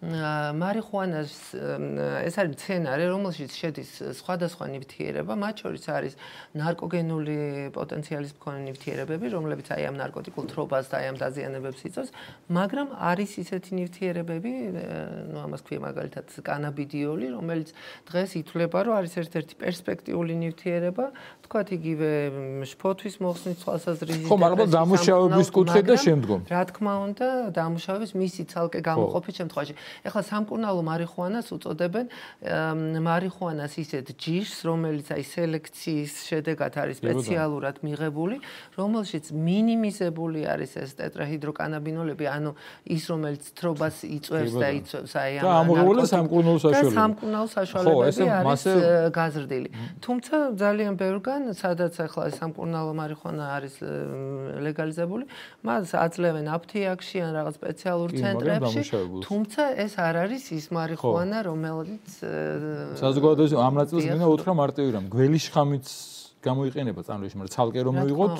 მარიხუანას ეს არის მცენარე, რომელშიც შედის სხვადასხვა ნივთიერება, მათ შორის არის ნარკოგენული პოტენციალის მქონე ნივთიერებები, რომლებიც აი ამ ნარკოტიკულ თრობას და აი ამ დაზიანებებს იწვევს, მაგრამ არის ისეთი ნივთიერებები, ну ამას ქვია მაგალითად კანაბიდიოლი, რომელიც დღეს ითვლება, რომ არის ერთ-ერთი პერსპექტიული ნივთიერება, თქვათ იგივე შფოთვის მოხსნის თვალსაზრისით. ხო, მაგრამ დამუშავების კუთხე და შემდგომ. რა თქმა უნდა, დამუშავების მისი ცალკე გამოყოფის შემთხვევაში. ეხლა სამკურნალო მარიხუანას უწოდებენ მარიხუანას ისეთ ჯიშს, რომელიც აი სელექციის შედეგად არის სპეციალურად მიღებული, რომელშიც მინიმიზებული არის ეს ტეტრაჰიდროკანაბინოლები, ანუ ის რომელიც თრობას იწვევს და იწვევს აი ამ და ამოღებული სამკურნალო საშუალება. სამკურნალო საშუალებები არის გაზრდილი. თუმცა ძალიან ბევრგან, სადაც ახლა სამკურნალო მარიხუანა არის ლეგალიზებული, მას აძლევენ აფთიაქში ან რაღაც სპეციალურ ცენტრებში, თუმცა ეს არ არის ის მარიხუანა, რომელიც საზოგადოების ამ ნაწილს მინდა უთხრა მარტივი რამ, გველი შხამიც გამოიყენება წარმოიშმა ცალკე რომ მოიღოთ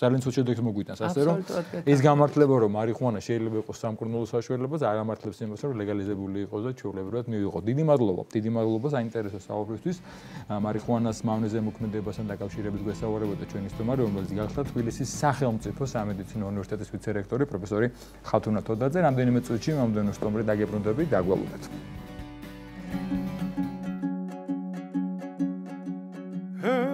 ძალიან ცოტ შედეგს მოგვიტანს ასე რომ ეს გამართლება რომ მარიხუანა შეიძლება იყოს სამკურნალო საშუალებას არ ამართლებს იმას რომ ლეგალიზებული იყოს და ჩვეულებრივად მიიღო დიდი მადლობა დიდი მადლობა საინტერესო საუბრისთვის. მარიხუანას მავნეზე მოქმედებასთან დაკავშირებით გვესაუბრებოდა ჩვენი სტუმარი რომელიც გახდა თბილისის სახელმწიფო სამედიცინო უნივერსიტეტის ვიცერექტორი პროფესორი ხათუნა თოდაძე. რამდენიმე წუთში მომდენო სტუმრი დაგებრუნდებით დაგვალობთ Hey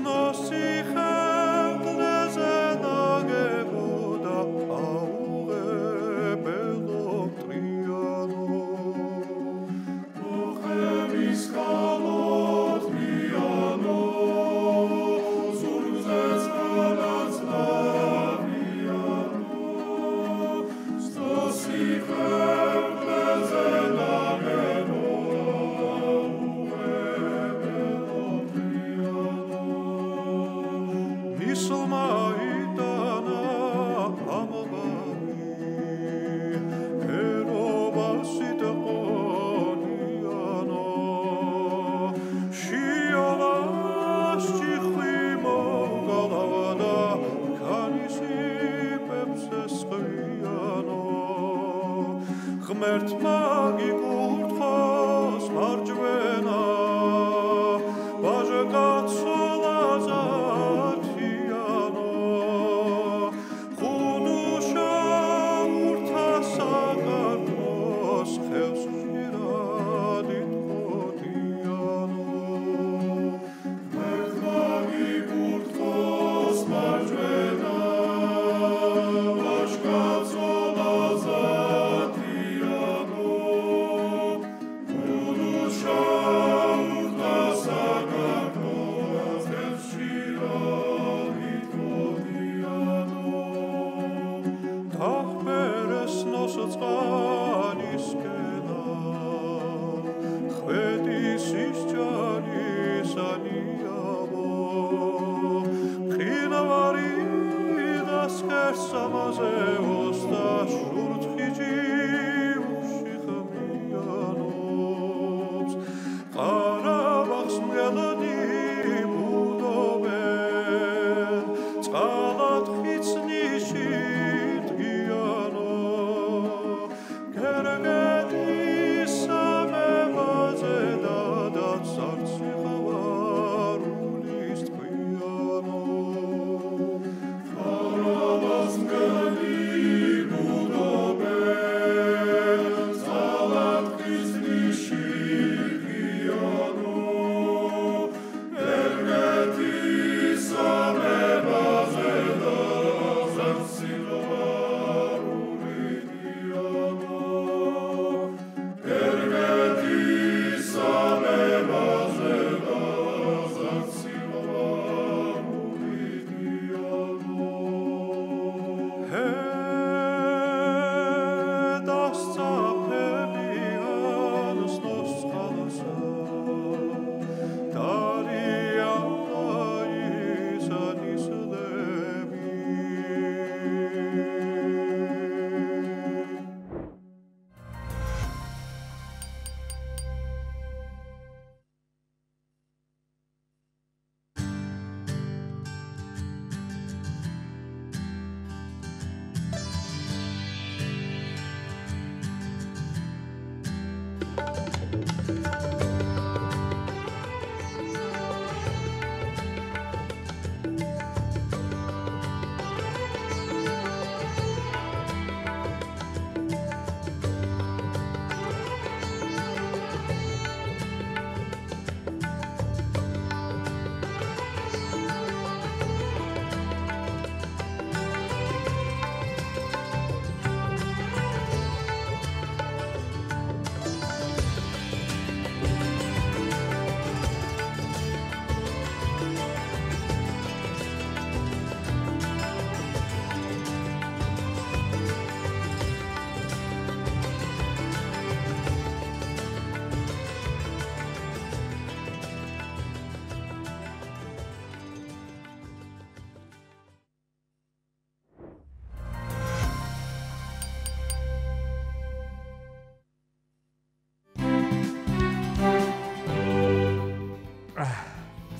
nos hijas.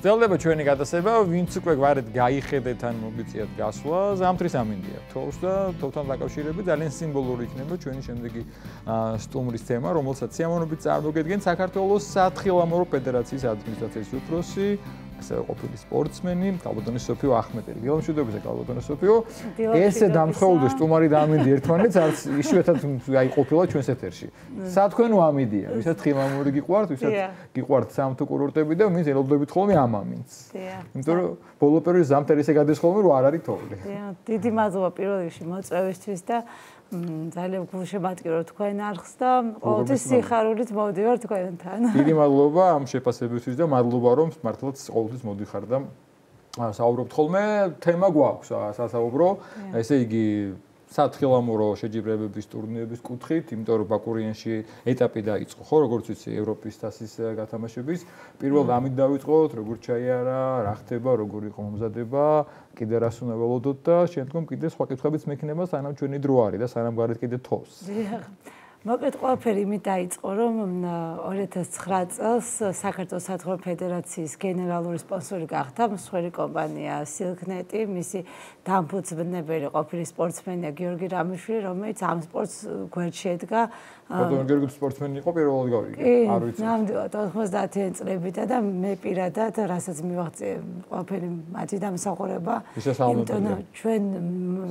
გრძელდება ჩვენი გადასება, ვინც უკვე გვარეთ გაიხედეთ ან მოგიწიათ გასვლა, ზამთრის ამინდია. თოვს და თოვთან დაკავშირებით ძალიან სიმბოლური იქნება ჩვენი შემდეგი სტუმრის თემა, რომელსაც სიამოვნებით წარმოგედგენ საქართველოს სათხილამურო ფედერაციის ადმინისტრაციის უფროსი ასევე ყოფილი სპორტსმენი, კალბოტონის სოფიო ახმეტელი. გელმშვიდობისა კალბოტონის სოფიო. ესე დამხეულდე სტუმარი და ამინდი ერთმანეთს, არც იშვიათად აი ყოფილა ჩვენს ეთერში. სა თქვენ უამიდია, ვისაც ხილამური გიყვართ, ვისაც გიყვართ სამთო კურორტები და ვინც ელოდებით ხოლმე ამ ამინდს. დიახ. იმიტომ რომ ბოლო პერიოდში ზამთარი ესე გადის ხოლმე, რომ არ არის თოვლი. დიახ, დიდი მადლობა პირველ რიგში მოწვევისთვის და ძალიან გულშემატკივრო თქვენ არხს და ყოველთვის სიხარულით მოვდივარ თქვენთან. (laughs) დიდი მადლობა ამ შეფასებისთვის და მადლობა რომ მართლაც ყოველთვის მოდიხარ და საუბრობთ. ხოლმე თემა გვაქვს სასაუბრო. ესე იგი სათხილამურო შეჯიბრებების ტურნირების კუთხით, იმიტომ რომ ბაკურიანში ეტაპი დაიწყო, ხო, როგორც ვიცი, ევროპის თასის გათამაშების. პირველ ამით დავიწყოთ, როგორ ჩაიარა, რა ხდება, როგორ იყო მომზადება, კიდე რას უნდა ველოდოთ და შემდგომ კიდე სხვა კითხვებიც მექნება, სანამ ჩვენი დრო არის და სანამ გარეთ კიდე თოს. დიახ. მოკლედ ყველაფერი იმით დაიწყო, რომ 2009 წელს საქართველოს სათხილამურო ფედერაციის გენერალური სპონსორი გახდა მსხვილი კომპანია Silknet-ი, მისი დამფუძნებელი ყოფილი სპორტსმენია გიორგი რამიშვილი, რომელიც ამ სპორტს გვერდში ედგა. ბატონო გიორგი სპორტსმენი იყო პირველად გავიგე, არ ვიცი. ნამდვილად 90-იან წლებიდან და მე პირადად რასაც მივაღწე ყველაფერი მათი დამსახურება. იმიტომ ჩვენ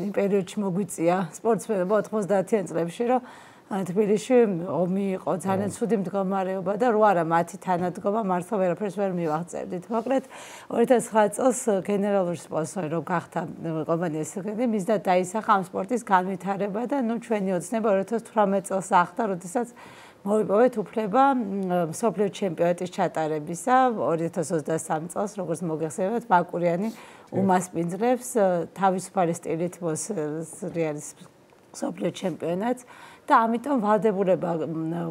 იმ პერიოდში მოგვიწია სპორტსმენობა 90-იან წლებში, რომ თბილისში ომი იყო ძალიან ცუდი მდგომარეობა და რო არა მათი თანადგომა მართლა ვერაფერს ვერ მივაღწევდით. მოკლედ 2009 წელს გენერალური სპონსორი რო გახდა კომპანიის სეგრეტი, მისდა დაისახა ამ სპორტის განვითარება და ნუ ჩვენი ოცნება 2018 წელს ახდა, როდესაც მოვიპოვეთ უფლება სოფლიო ჩემპიონატის ჩატარებისა 2023 წელს, როგორც მოგეხსენებათ, ბაკურიანი უმასპინძლებს თავისუფალი სტილით მოსრიალის სოფლიო ჩემპიონატს და ამიტომ ვალდებულება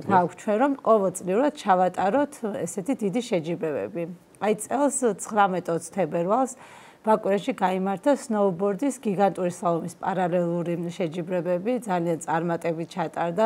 გვაქვს ჩვენ რომ ყოველწლიურად ჩავატაროთ ესეთი დიდი შეჯიბრებები. აი წელს 19-20 თებერვალს ბაკურეში გამართა სნოუბორდის გიგანტური სლალომის პარალელური შეჯიბრებები, ძალიან წარმატებით ჩატარდა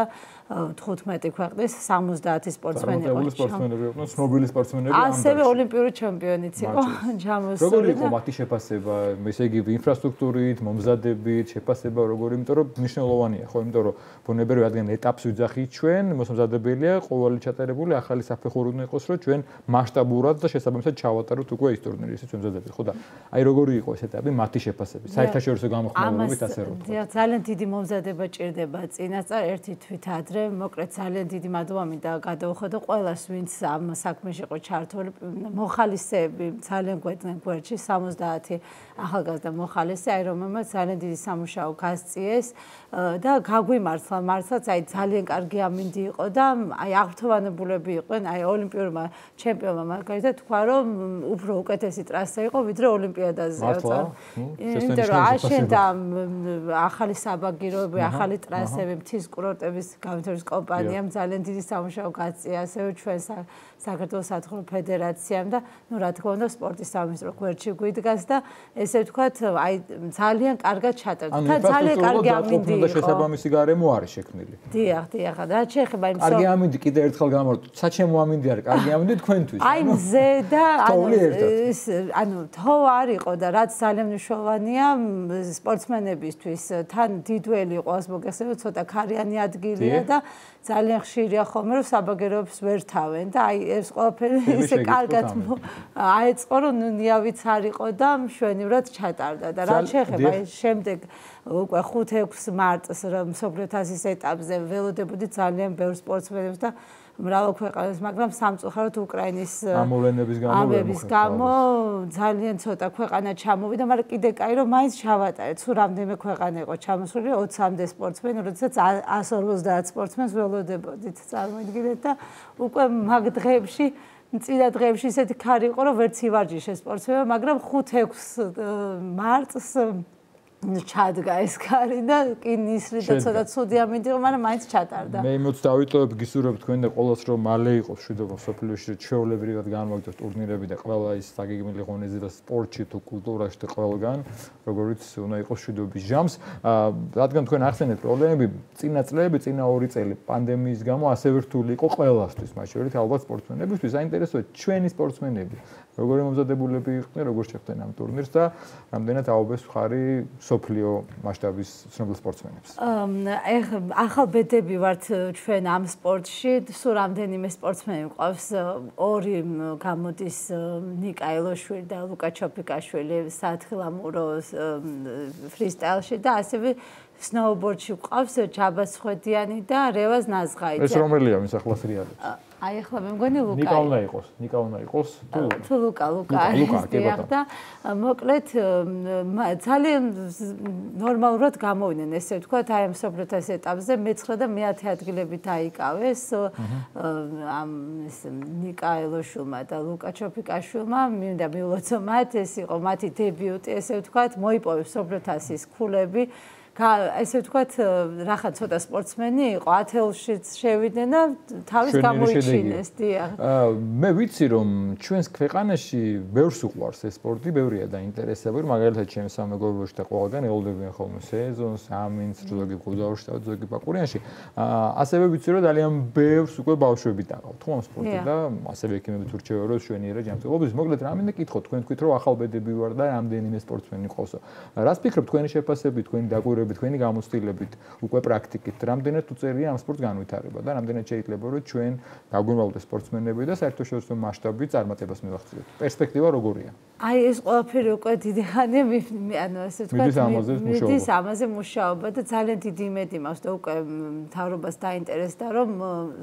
15 ქვეყნის 70 სპორტსმენი იყო. სპორტსმენები იყვნენ, ცნობილი სპორტსმენები. ასევე ოლიმპიური ჩემპიონიც იყო ჯამოსული. (laughs) როგორი იყო მათი შეფასება, ესე იგი ინფრასტრუქტურით, მომზადებით, შეფასება როგორი, იმიტომ რომ მნიშვნელოვანია, ხო, იმიტომ რომ ბუნებრივი რადგან ეტაპს ვიძახით ჩვენ, მოსამზადებელია ყოველი ჩატარებული ახალი საფეხური უნდა იყოს, რომ ჩვენ მასშტაბურად და შესაბამისად ჩავატაროთ უკვე ის ტურნირი, ისე ჩვენ მზადებით, ხო და აი როგორი იყო ეს ეტაპი მათი შეფასები, საერთაშორისო გამოხმაურებით ასე რომ ძალიან დიდი მომზადება ჭირდება წინასწარ ერთი თვით ადრე ადრე მოკლედ ძალიან დიდი მადლობა მინდა გადაუხადო ყველას ვინც ამ საქმეში იყო ჩართული მოხალისეები ძალიან გვეძნენ გვერდში 70 ახალგაზრდა მოხალისე აი რომელმაც ძალიან დიდი სამუშაო გასწიეს და გაგვიმართლა მართლაც აი ძალიან კარგი ამინდი იყო და აი აღფრთოვანებულები იყვნენ აი ოლიმპიურმა ჩემპიონმა მარგარიტა. თქვა რომ უფრო უკეთესი ტრასა იყო ვიდრე ოლიმპიადაზე მართლა? იმიტომ რომ აშენდა ახალი საბაგიროები ახალი ტრასები მთის კურორტების გამთავრების კომპანიამ ძალიან დიდი სამუშაო გაწია ასევე ჩვენ საქართველოს სათხილამურო ფედერაციამ და ნუ რა თქმა უნდა სპორტის სამინისტრო გვერდში გვიდგას და ესე ვთქვათ აი ძალიან კარგად ჩატარდა თან ძალიან კარგი ამინდი და შესაბამისი გარემო არის შექმნილი. დიახ, დიახ, და შეიძლება იმ კარგი ამინდი კიდე ერთხელ გამორთ. საჩემო ამინდი არის კარგი ამინდი თქვენთვის. აი მზე და (laughs) ანუ ის ანუ თო არისო და რაც ძალიან მნიშვნელოვანია სპორტსმენებისთვის თან დიდველი ყავს მოგესწრებთ ცოტა ქარიანი ადგილია და ძალიან ხშირია ხოლმე რომ საბაგეროებს ვერ თავენ და აი ეს ყველაფერი ისე კარგად აეწყო რომ ნიავიც არ იყო და მშვენივრად ჩატარდა და რა შეეხება აი შემდეგ უკვე 5-6 მარტს რომ სოფლიოთასის ეტაპზე ველოდებოდი ძალიან ბევრ სპორტსმენებს და მრავალ ქვეყანას, მაგრამ სამწუხაროდ უკრაინის ამოვლენების გამო ამების გამო ძალიან ცოტა ქვეყანა ჩამოვიდა, მაგრამ კიდე კაი რომ მაინც ჩავატარეთ. თუ რამდენიმე ქვეყანა იყო ჩამოსული 20-მდე სპორტსმენი, როდესაც 150 სპორტსმენს ველოდებოდით, წარმოიდგინეთ და უკვე მაგ დღეებში წინა დღეებში ისეთი ქარი იყო, რომ ვერც ივარჯიშე სპორტსმენმა, მაგრამ 5-6 მარტს ჩადგა ეს კარი და კი ნისრი და ცოტა ცუდი ამინდიღო, მაგრამ მაინც ჩატარდა. მე იმოც დავიტოვებ გისურვებ თქვენ და ყოველს რომ მალე იყოს შვიდობა სოფლიოში ჩვეულებრივად განმოგდოთ ტურნირები და ყველა ის საგეგმილი ღონეზე და სპორტში თუ კულტურაში და ყველგან, როგორიც უნდა იყოს შვიდობის ჟამს. რადგან თქვენ ახსენეთ პრობლემები, წინა წლები, წინა ორი წელი პანდემიის გამო ასე ვერტული იყო ყველასთვის, მათ შორის ალბათ სპორტსმენებისთვის, საინტერესოა ჩვენი სპორტსმენები, როგორი მომზადებულები იყვნენ, როგორ შეხვდნენ ამ ტურნირს და რამდენად აობეს ხარი სოფლიო მასშტაბის ცნობილ სპორტსმენებს. ეხ ახალ ბედები ვართ ჩვენ ამ სპორტში. სულ რამდენიმე სპორტსმენი მყავს. ორი გამოდის ნიკა ელოშვილი და ლუკა ჩოპიკაშვილი სათხილამურო ფრისტაილში და ასევე სნოუბორდში მყავს ჩაბა ხვედიანი და რევაზ ნაზღაიძე. ეს რომელია მის ახლას რეალებს? აი ახლა მე მგონი ლუკა ნიკა უნდა იყოს ნიკა უნდა იყოს თუ თუ ლუკა ლუკა ლუკა კი და მოკლედ ძალიან ნორმალურად გამოვიდნენ ესე ვთქვა აი ამ სოფლიოთას ეტაპზე. მე-9 და მე-10 ადგილები დაიკავეს ამ ეს ნიკა ელოშულმა და ლუკა ჩოფიკაშულმა მინდა მიულოცო მათ ეს იყო მათი დებიუტი ესე ვთქვა მოიპოვეს სოფლიოთასის ქულები ესე ვთქვათ, რახა ცოტა სპორტსმენი იყო, ათელშიც შევიდნენ და თავის გამოიჩინეს, დიახ. მე ვიცი რომ ჩვენს ქვეყანაში ბევრს უყვარს ეს სპორტი, ბევრია დაინტერესებული, მაგალითად ჩემ სამეგობროში და ყველგან ელოდებიან ხოლმე სეზონს, ამინს, ზოგი გუდაურში და ზოგი ბაკურიანში. ასევე ვიცი რომ ძალიან ბევრს უკვე ბავშვები დაყავთ ხო ამ სპორტში და ასევე ექიმები თუ რჩევენ რომ შვენიერად ჯანმრთელობის. მოკლედ რა მინდა კითხოთ, თქვენ თქვით რომ ახალბედები ვარ და რამდენიმე სპორტსმენი ყავსო. რას ფიქრობთ თქვენი შეფასებით, თქვენი დაკვირვებით გულისხმობთ თქვენი გამოცდილებით, უკვე პრაქტიკით, რამდენად უწერია ამ სპორტს განვითარება და რამდენად შეიძლება რომ ჩვენ გაგვიმრავლდეს სპორტსმენები და საერთაშორისო მასშტაბით წარმატებას მივახციოთ. პერსპექტივა როგორია? აი ეს ყველაფერი უკვე დიდი ხანია მე ანუ ასე ვთქვა მიდის ამაზე მუშაობა და ძალიან დიდი იმედი მაქვს და უკვე მთავრობას დაინტერესდა რომ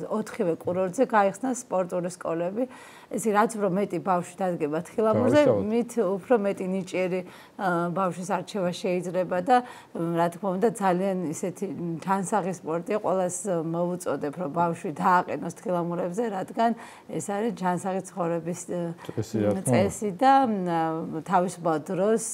ოთხივე კურორტზე გაიხსნა სპორტული სკოლები. ესე რაც უფრო მეტი ბავშვი დადგება თხილამურზე, მით უფრო მეტი ნიჭიერი ბავშვის არჩევა შეიძლება და რა თქმა უნდა ძალიან ისეთი თანსაღი სპორტია, ყოველას მოუწოდებ რომ ბავშვი დააყენოს თხილამურებზე, რადგან ეს არის ჯანსაღი ცხოვრების წესი და თავისუფალ დროს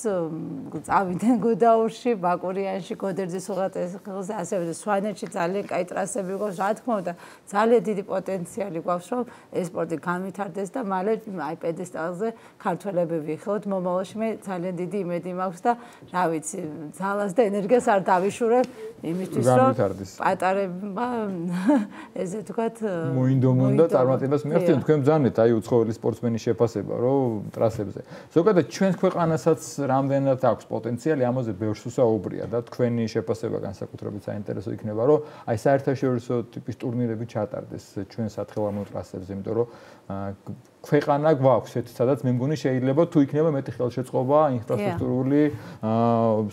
წავიდნენ გუდაურში, ბაკურიანში, გოდერძის უღელტეხილზე, ასევე სვანეთში ძალიან კაი ტრასები გვაქვს, რა თქმა უნდა, ძალიან დიდი პოტენციალი გვაქვს, რომ ეს სპორტი განვითარდეს ეს და მალე აი პედესტალზე ქართველები ვიხოთ მომავალში მე ძალიან დიდი იმედი მაქვს და რა ვიცი ძალას და ენერგიას არ დავიშურებ იმისთვის რომ პატარება ესე თქვათ (laughs) მოინდომონ და წარმატებას მიაღწიონ. თქვენ ბძანეთ აი უცხოელი სპორტსმენის შეფასება რომ ტრასებზე. ზოგადად ჩვენს ქვეყანასაც რამდენად აქვს პოტენციალი? ამაზე ბევრს უსაუბრია და თქვენი შეფასება განსაკუთრებით საინტერესო იქნება რომ აი საერთაშორისო ტიპის ტურნირები ჩატარდეს ჩვენ სათხილამურო ტრასებზე იმიტომ რომ 啊 ქვეყანა გვაქვს ერთ სადაც მე მგონი შეიძლება თუ იქნება მეტი ხელშეწყობა ინფრასტრუქტურული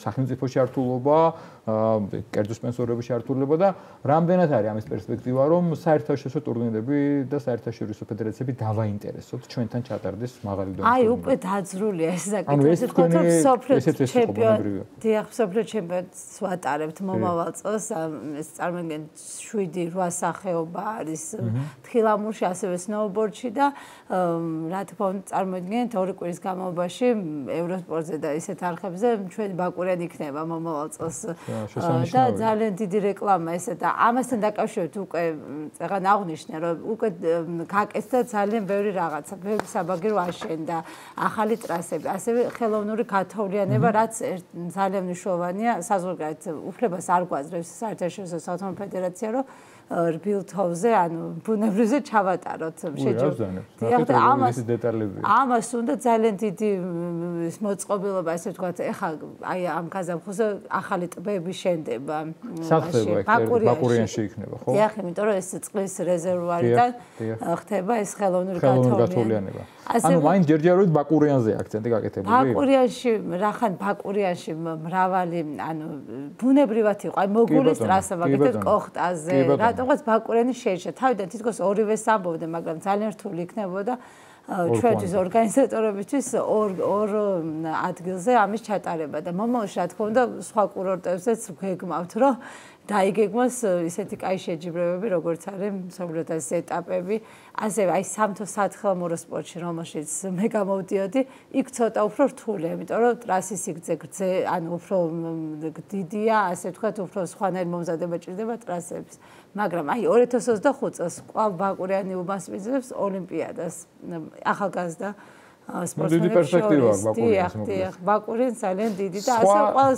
სახელმწიფო შეერთულობა კერძო სპონსორების შეერთულება და რამდენად არის ამის პერსპექტივა რომ საერთაშორისო ტურნირები და საერთაშორისო ფედერაციები დავაინტერესოთ ჩვენთან ჩატარდეს მაღალი დონის აი უკვე დაძრულია ეს საკითხი. ეს თქვენი სოფლიო ჩემპიონი დიახ სოფლიო ჩემპიონს ვატარებთ მომავალ წელს ეს წარმოგიდგენ 7-8 სახეობა არის თხილამურში ასევე სნოუბორდში და რა თქმა უნდა წარმოგიდგენთ ორი კვირის განმავლობაში ევროსპორტზე და ისეთ არხებზე ჩვენი ბაკურიანი იქნება მომავალ წელს. და ძალიან დიდი რეკლამა ესა და ამასთან დაკავშირებით უკვე წეგან აღნიშნე რომ უკვე გაკეთდა ძალიან ბევრი რაღაცა ბევრი საბაგირო აშენდა ახალი ტრასები ასევე ხელოვნური გათოვლიანება რაც ძალიან მნიშვნელოვანია საზღვარგარეთ უფლებას არ გვაძლევს საერთაშორისო საერთო ფედერაცია რომ რბილთოვზე, ანუ ბუნებრივზე ჩავატაროთ შეჯობ. დიახ, ამას დეტალები. ამას უნდა ძალიან დიდი მოწყობილობა, ესე ვთქვათ, ეხლა აი ამ გაზაფხულზე ახალი ტბები შენდება. ბაკურიანში იქნება, ხო? დიახ, იმიტომ რომ ეს წყლის რეზერვუარიდან ხდება ეს ხელოვნური გათოვლიანება. ანუ მაინც ჯერჯერობით ბაკურიანზე აქცენტი გაკეთებული. ბაკურიანში, რახან ბაკურიანში მრავალი, ანუ ბუნებრივად იყო, აი მოგულის ტრასა მაგეთად კოხტაზე, რატომღაც ბაკურიანი შეიძლება. თავიდან თითქოს ორივე სამბობდნენ, მაგრამ ძალიან რთული იქნებოდა. ჩვენთვის ორგანიზატორებისთვის ორ ორ ადგილზე ამის ჩატარება და მომავალში რა თქმა უნდა სხვა კურორტებზეც გვეგმავთ რომ დაიგეგმოს ისეთი კაი შეჯიბრებები როგორც არის მსოფლიოს ეტაპები. ასევე აი სამთო სათხილამურო სპორტში რომელშიც მე გამოვდიოდი იქ ცოტა უფრო რთულია იმიტომ რომ ტრასის სიგრძე გრძე ანუ უფრო დიდია ასე ვთქვათ უფრო სხვანაირ მომზადება ჭირდება ტრასების. მაგრამ აი 2025 წელს კვალ ბაკურიანი უმასპინძლებს ოლიმპიადას ახალგაზრდა სპორტსმენებს დიდი პერსპექტივა აქვს ბაკურიანს მოკლედ. დიახ, ბაკურიანი ძალიან დიდი და ასე ყოველ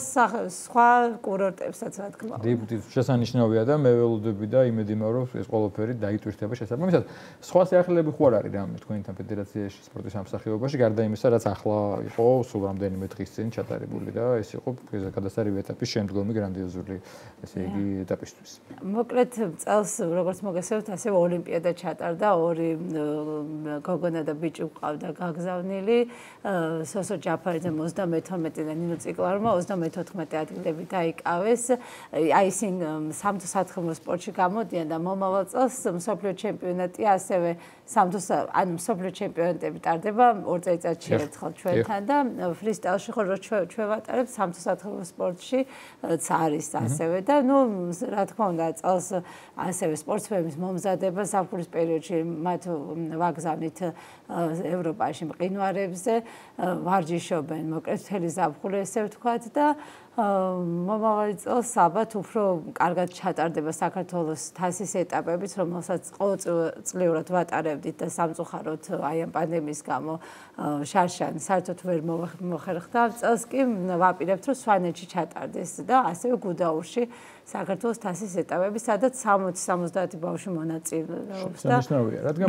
სხვა კურორტებსაც რა თქმა უნდა. დიდი შესანიშნავია და მე ველოდები და იმედი მაქვს რომ ეს ყველაფერი დაიტვირთება შესაბამისად. სხვა სიახლეები ხო არ არის რამე თქვენთან ფედერაციაში სპორტის სამსახიობაში გარდა იმისა რაც ახლა იყო სულ რამდენიმე დღის წინ ჩატარებული და ეს იყო გადასარევი ეტაპის შემდგომი გრანდიოზული ესე იგი ეტაპისთვის. მოკლედ წელს როგორც მოგესალმებით ასე ოლიმპიადა ჩატარდა ორი გოგონა და ბიჭი ყავდა გაგზავნა გაგზავნილი სოსო ჯაფარიძე 32 და ნინო ციკლარმა 34 ადგილები დაიკავეს. აი ისინ სამთო სათხილმო სპორტში გამოდიან და მომავალ წელს მსოფლიო ჩემპიონატი ასევე სამთო ანუ მსოფლიო ჩემპიონატები ტარდება ორ წელიწადში ერთხელ ჩვენთან და ფრისტაილში ხო რო ჩვენ ვატარებ სამთო სათხილმო სპორტში არის ასევე და ნუ რა თქმა უნდა წელს ასევე სპორტსმენების მომზადება საფურის პერიოდში მათ ვაგზავნით ევროპაში მყინვარებზე ვარჯიშობენ მოკლედ მთელი ზაფხული ესე ვთქვათ და მომავალი წელს საბათ უფრო კარგად ჩატარდება საქართველოს თასის ეტაპებიც, რომელსაც ყოველწლიურად ვატარებდით და სამწუხაროდ აი ამ პანდემიის გამო შარშან საერთოდ ვერ მოხერხდა. წელს კი ვაპირებთ, რომ სვანეთში ჩატარდეს და ასევე გუდაურში საქართველოს თასის ეტაპები, სადაც 60-70 ბავშვი მონაწილეობს და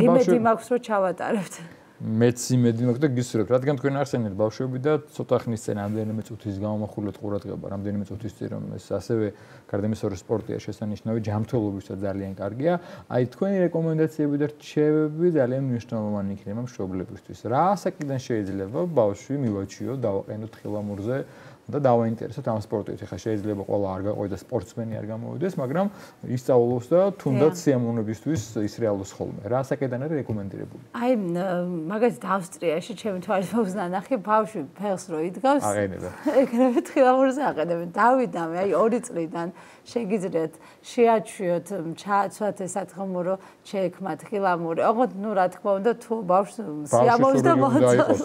იმედი მაქვს, რომ ჩავატარებთ. მეც იმედი მაქვს და გისურვებ, რადგან თქვენ არსენეთ ბავშვები და ცოტა ხნის წინ რამდენიმე წუთის გამომახულეთ ყურადღება, რამდენიმე წუთის წინ რომ ეს ასევე გარდამისორი სპორტია შესანიშნავი, ჯანმრთელობისთვის ძალიან კარგია. აი თქვენი რეკომენდაციები და რჩევები ძალიან მნიშვნელოვანი იქნება მშობლებისთვის. რა საკიდან შეიძლება ბავშვი მივაჩიო დავაყენოთ ხილამურზე და დავაინტერესოთ ამ სპორტით. ეხლა შეიძლება ყველა არ გაყვიდოს სპორტსმენი არ გამოვიდეს, მაგრამ ისწავლოს და თუნდაც სიამოვნებისთვის ის რეალოს ხოლმე. რა საკედან არის რეკომენდირებული? აი მაგალითად ავსტრიაში ჩემი თვალის მოგზნანახი ბავშვი ფეხს რო იდგავს. აღენება. (laughs) ეგრევე თხილამურზე აყენებენ. დავიდამე, აი ორი წლიდან შეგიძლიათ შეაჩვიოთ ჩააცვათ ეს ათხმურო ჩექმათ ხილამური. ოღონდ ნუ რა თქმა უნდა თუ ბავშვს სიამოვნებს და მოწონს.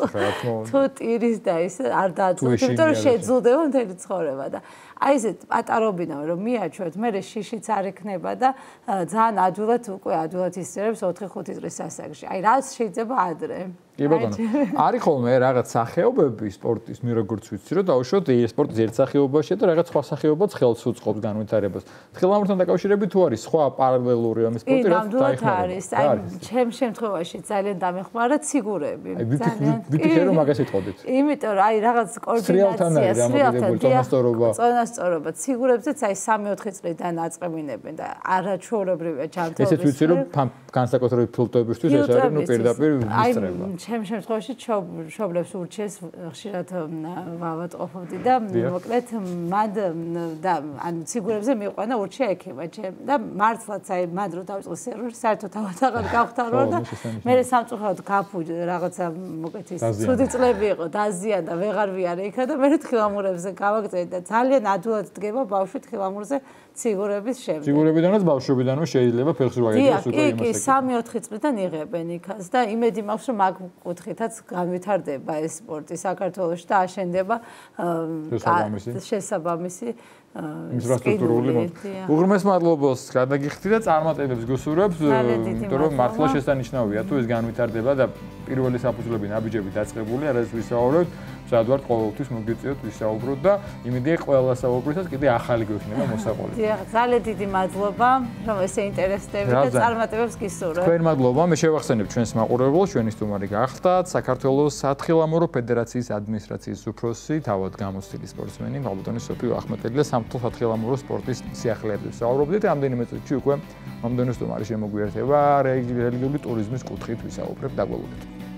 თუ ტირის და ის არ დააწუხებს, იმიტომ რომ შეძლდება მთელი ცხოვრება და აი ესე პატარობინა რომ მიაჩვეთ, მე შიშიც არ ექნება და ძალიან ადვილად უკვე ადვილად ისწრებს 4-5 წლის ასაკში. აი რაც შეიძლება ადრე. კი ბატონო. არის ხოლმე რაღაც სახეობები სპორტის, მე როგორც ვიცი, რომ დაუშვოთ სპორტის ერთ სახეობაშია და რაღაც სხვა სახეობაც ხელს უწყობს განვითარებას. თხილამურთან დაკავშირებით თუ არის სხვა პარალელური ამ სპორტი, რაც დაიხმარება. არის, აი ჩემ შემთხვევაში ძალიან დამეხმარა ციგურები. ძალიან. ვიფიქრე რომ მაგას ეთყოდით. იმიტომ რომ აი რაღაც კოორდინაცია, სრიალთან წონასწორობა. წონასწორობა ციგურებზეც აი 3-4 წლიდან აწყებინებენ და არაჩვეულებრივია ჯანმრთელობის. ესეც ვიცი რომ განსაკუთრებით ფილტვებისთვის ეს არის ნუ პირდაპირ ვისწრება. აი ჩემ შემთხვევაში შობლებს ურჩეს ხშირად ვავატყოფოდი და მოკლედ მად და ან ციგურებზე მიყვანა ურჩე ექება. ჩემ და მართლაც აი მად რო დავიწყე სერვერი საერთოდ ავატაღად გავხტარო და მე სამწუხაროდ გაფუ რაღაცა მოკლედ ის ცუდი წლები იყო დაზიან და ვეღარ ვიარე იქა და მე თხილამურებზე გავაგზავნე და ძალიან ადვილად დგება ბავშვი თხილამურზე ციგურების შემდეგ. ციგურებიდანაც ბავშვობიდანო შეიძლება ფეხს რო აიგოს უკვე იმას. კი, კი, 3-4 წლიდან იღებენ იქას და იმედი მაქვს რომ მაგ კუთხითაც განვითარდება ეს სპორტი საქართველოში და აშენდება შესაბამისი. ინფრასტრუქტურული უღრმეს მადლობას გადაგიხდი და წარმატებებს გუსურვებ იმიტომ რომ მართლა შესანიშნავია თუ ეს განვითარდება და პირველი საფუძვლები ნაბიჯები დაწყებულია რა ეს ვისაუბრებთ მზად ვარ ყოველთვის მოგიწიოთ ვისაუბროთ და იმედია ყველა საუბრისას კიდე ახალი გვექნება მოსაყოლი. დიახ, ძალიან დიდი მადლობა, რომ ესე ინტერესდებით და წარმატებებს გისურვებთ. თქვენ მადლობა, მე შევახსენებ ჩვენს მაყურებელს, ჩვენი სტუმარი გახდათ საქართველოს სათხილამურო ფედერაციის ადმინისტრაციის უფროსი, თავად გამოცდილი სპორტსმენი, მალბოტონის სოფიო ახმეტელი და სამთო სათხილამურო სპორტის სიახლეებზე. საუბრობდით ამდენიმე წუთში უკვე მომდენო სტუმარი შემოგვიერთება რელიგიური ტურიზმის კუთხით ვისაუბრებ დაგვალოთ.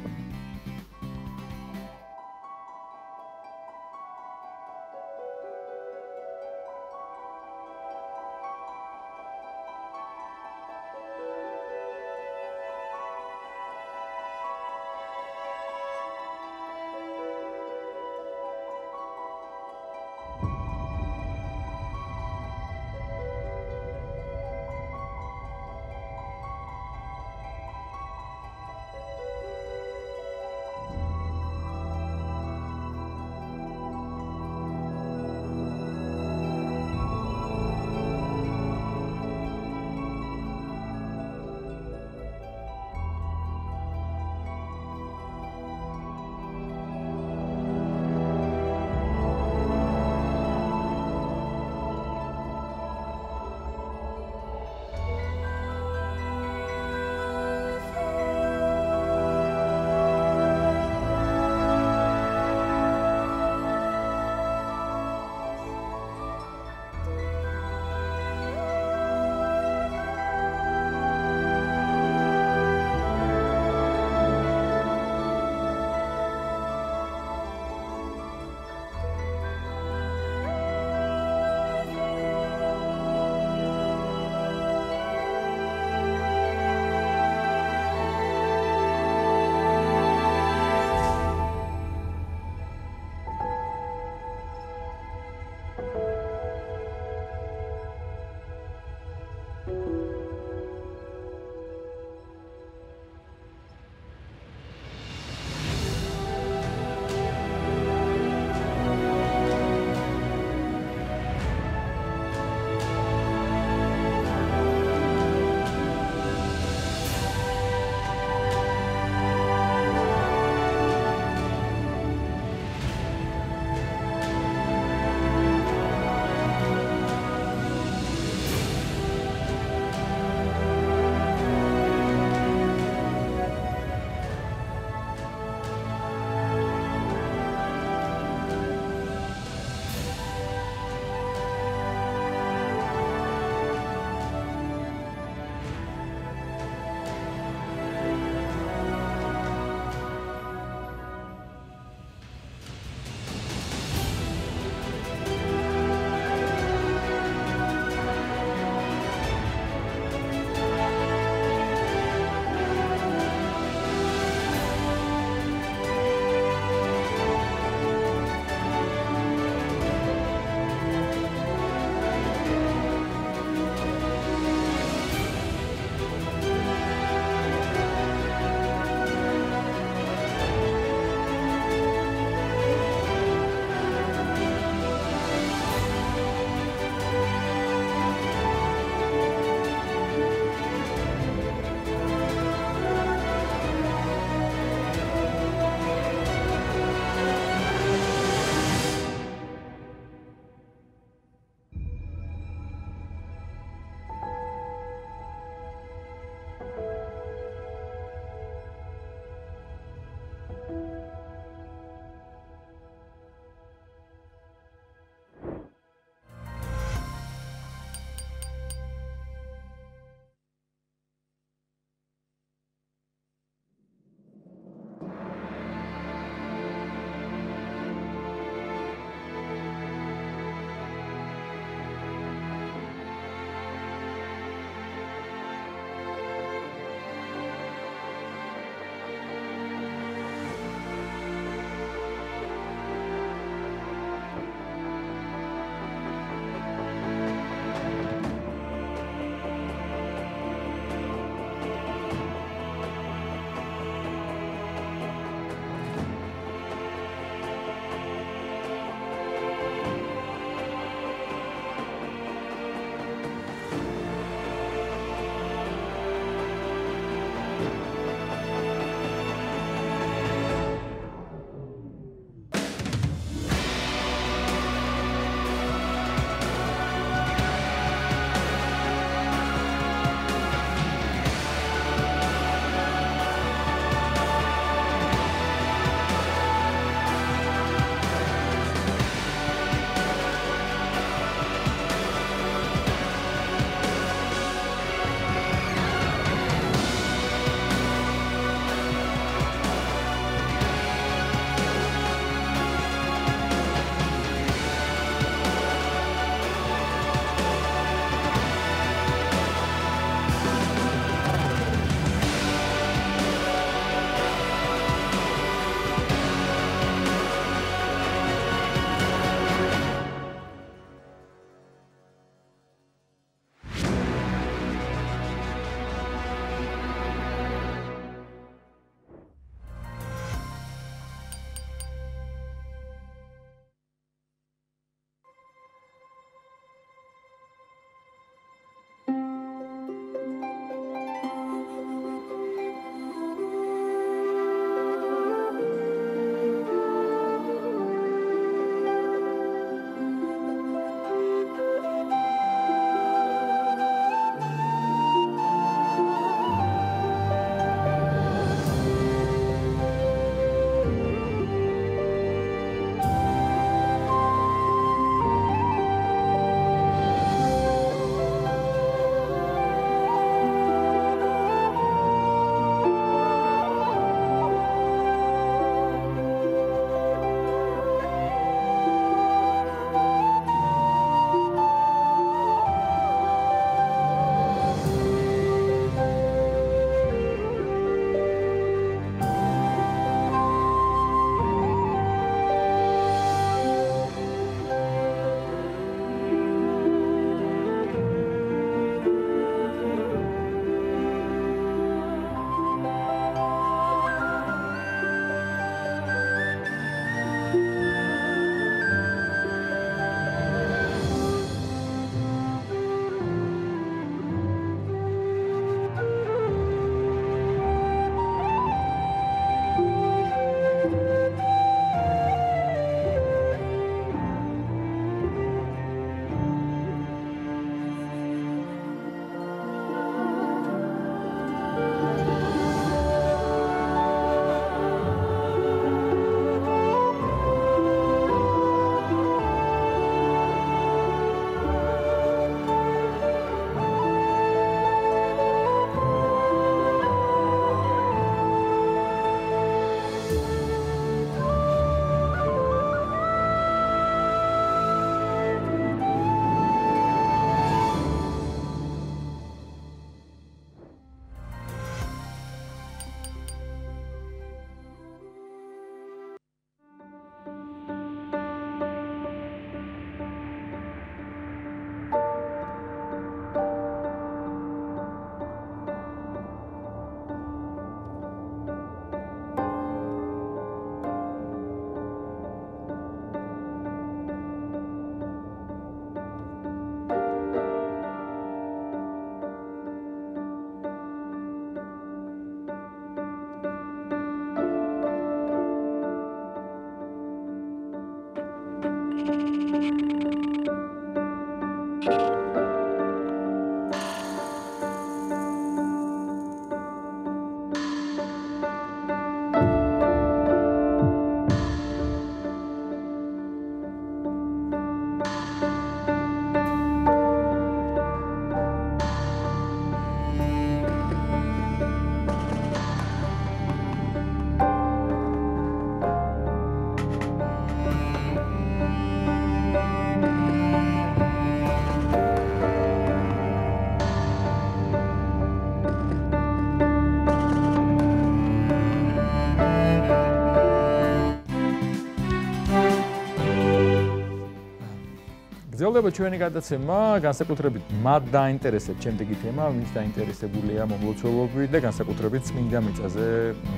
გრძელდება ჩვენი გადაცემა, განსაკუთრებით მათ დაინტერესებს ჩემდეგი თემა, ვინც დაინტერესებულია მომლოცველობით და განსაკუთრებით წმინდა მიწაზე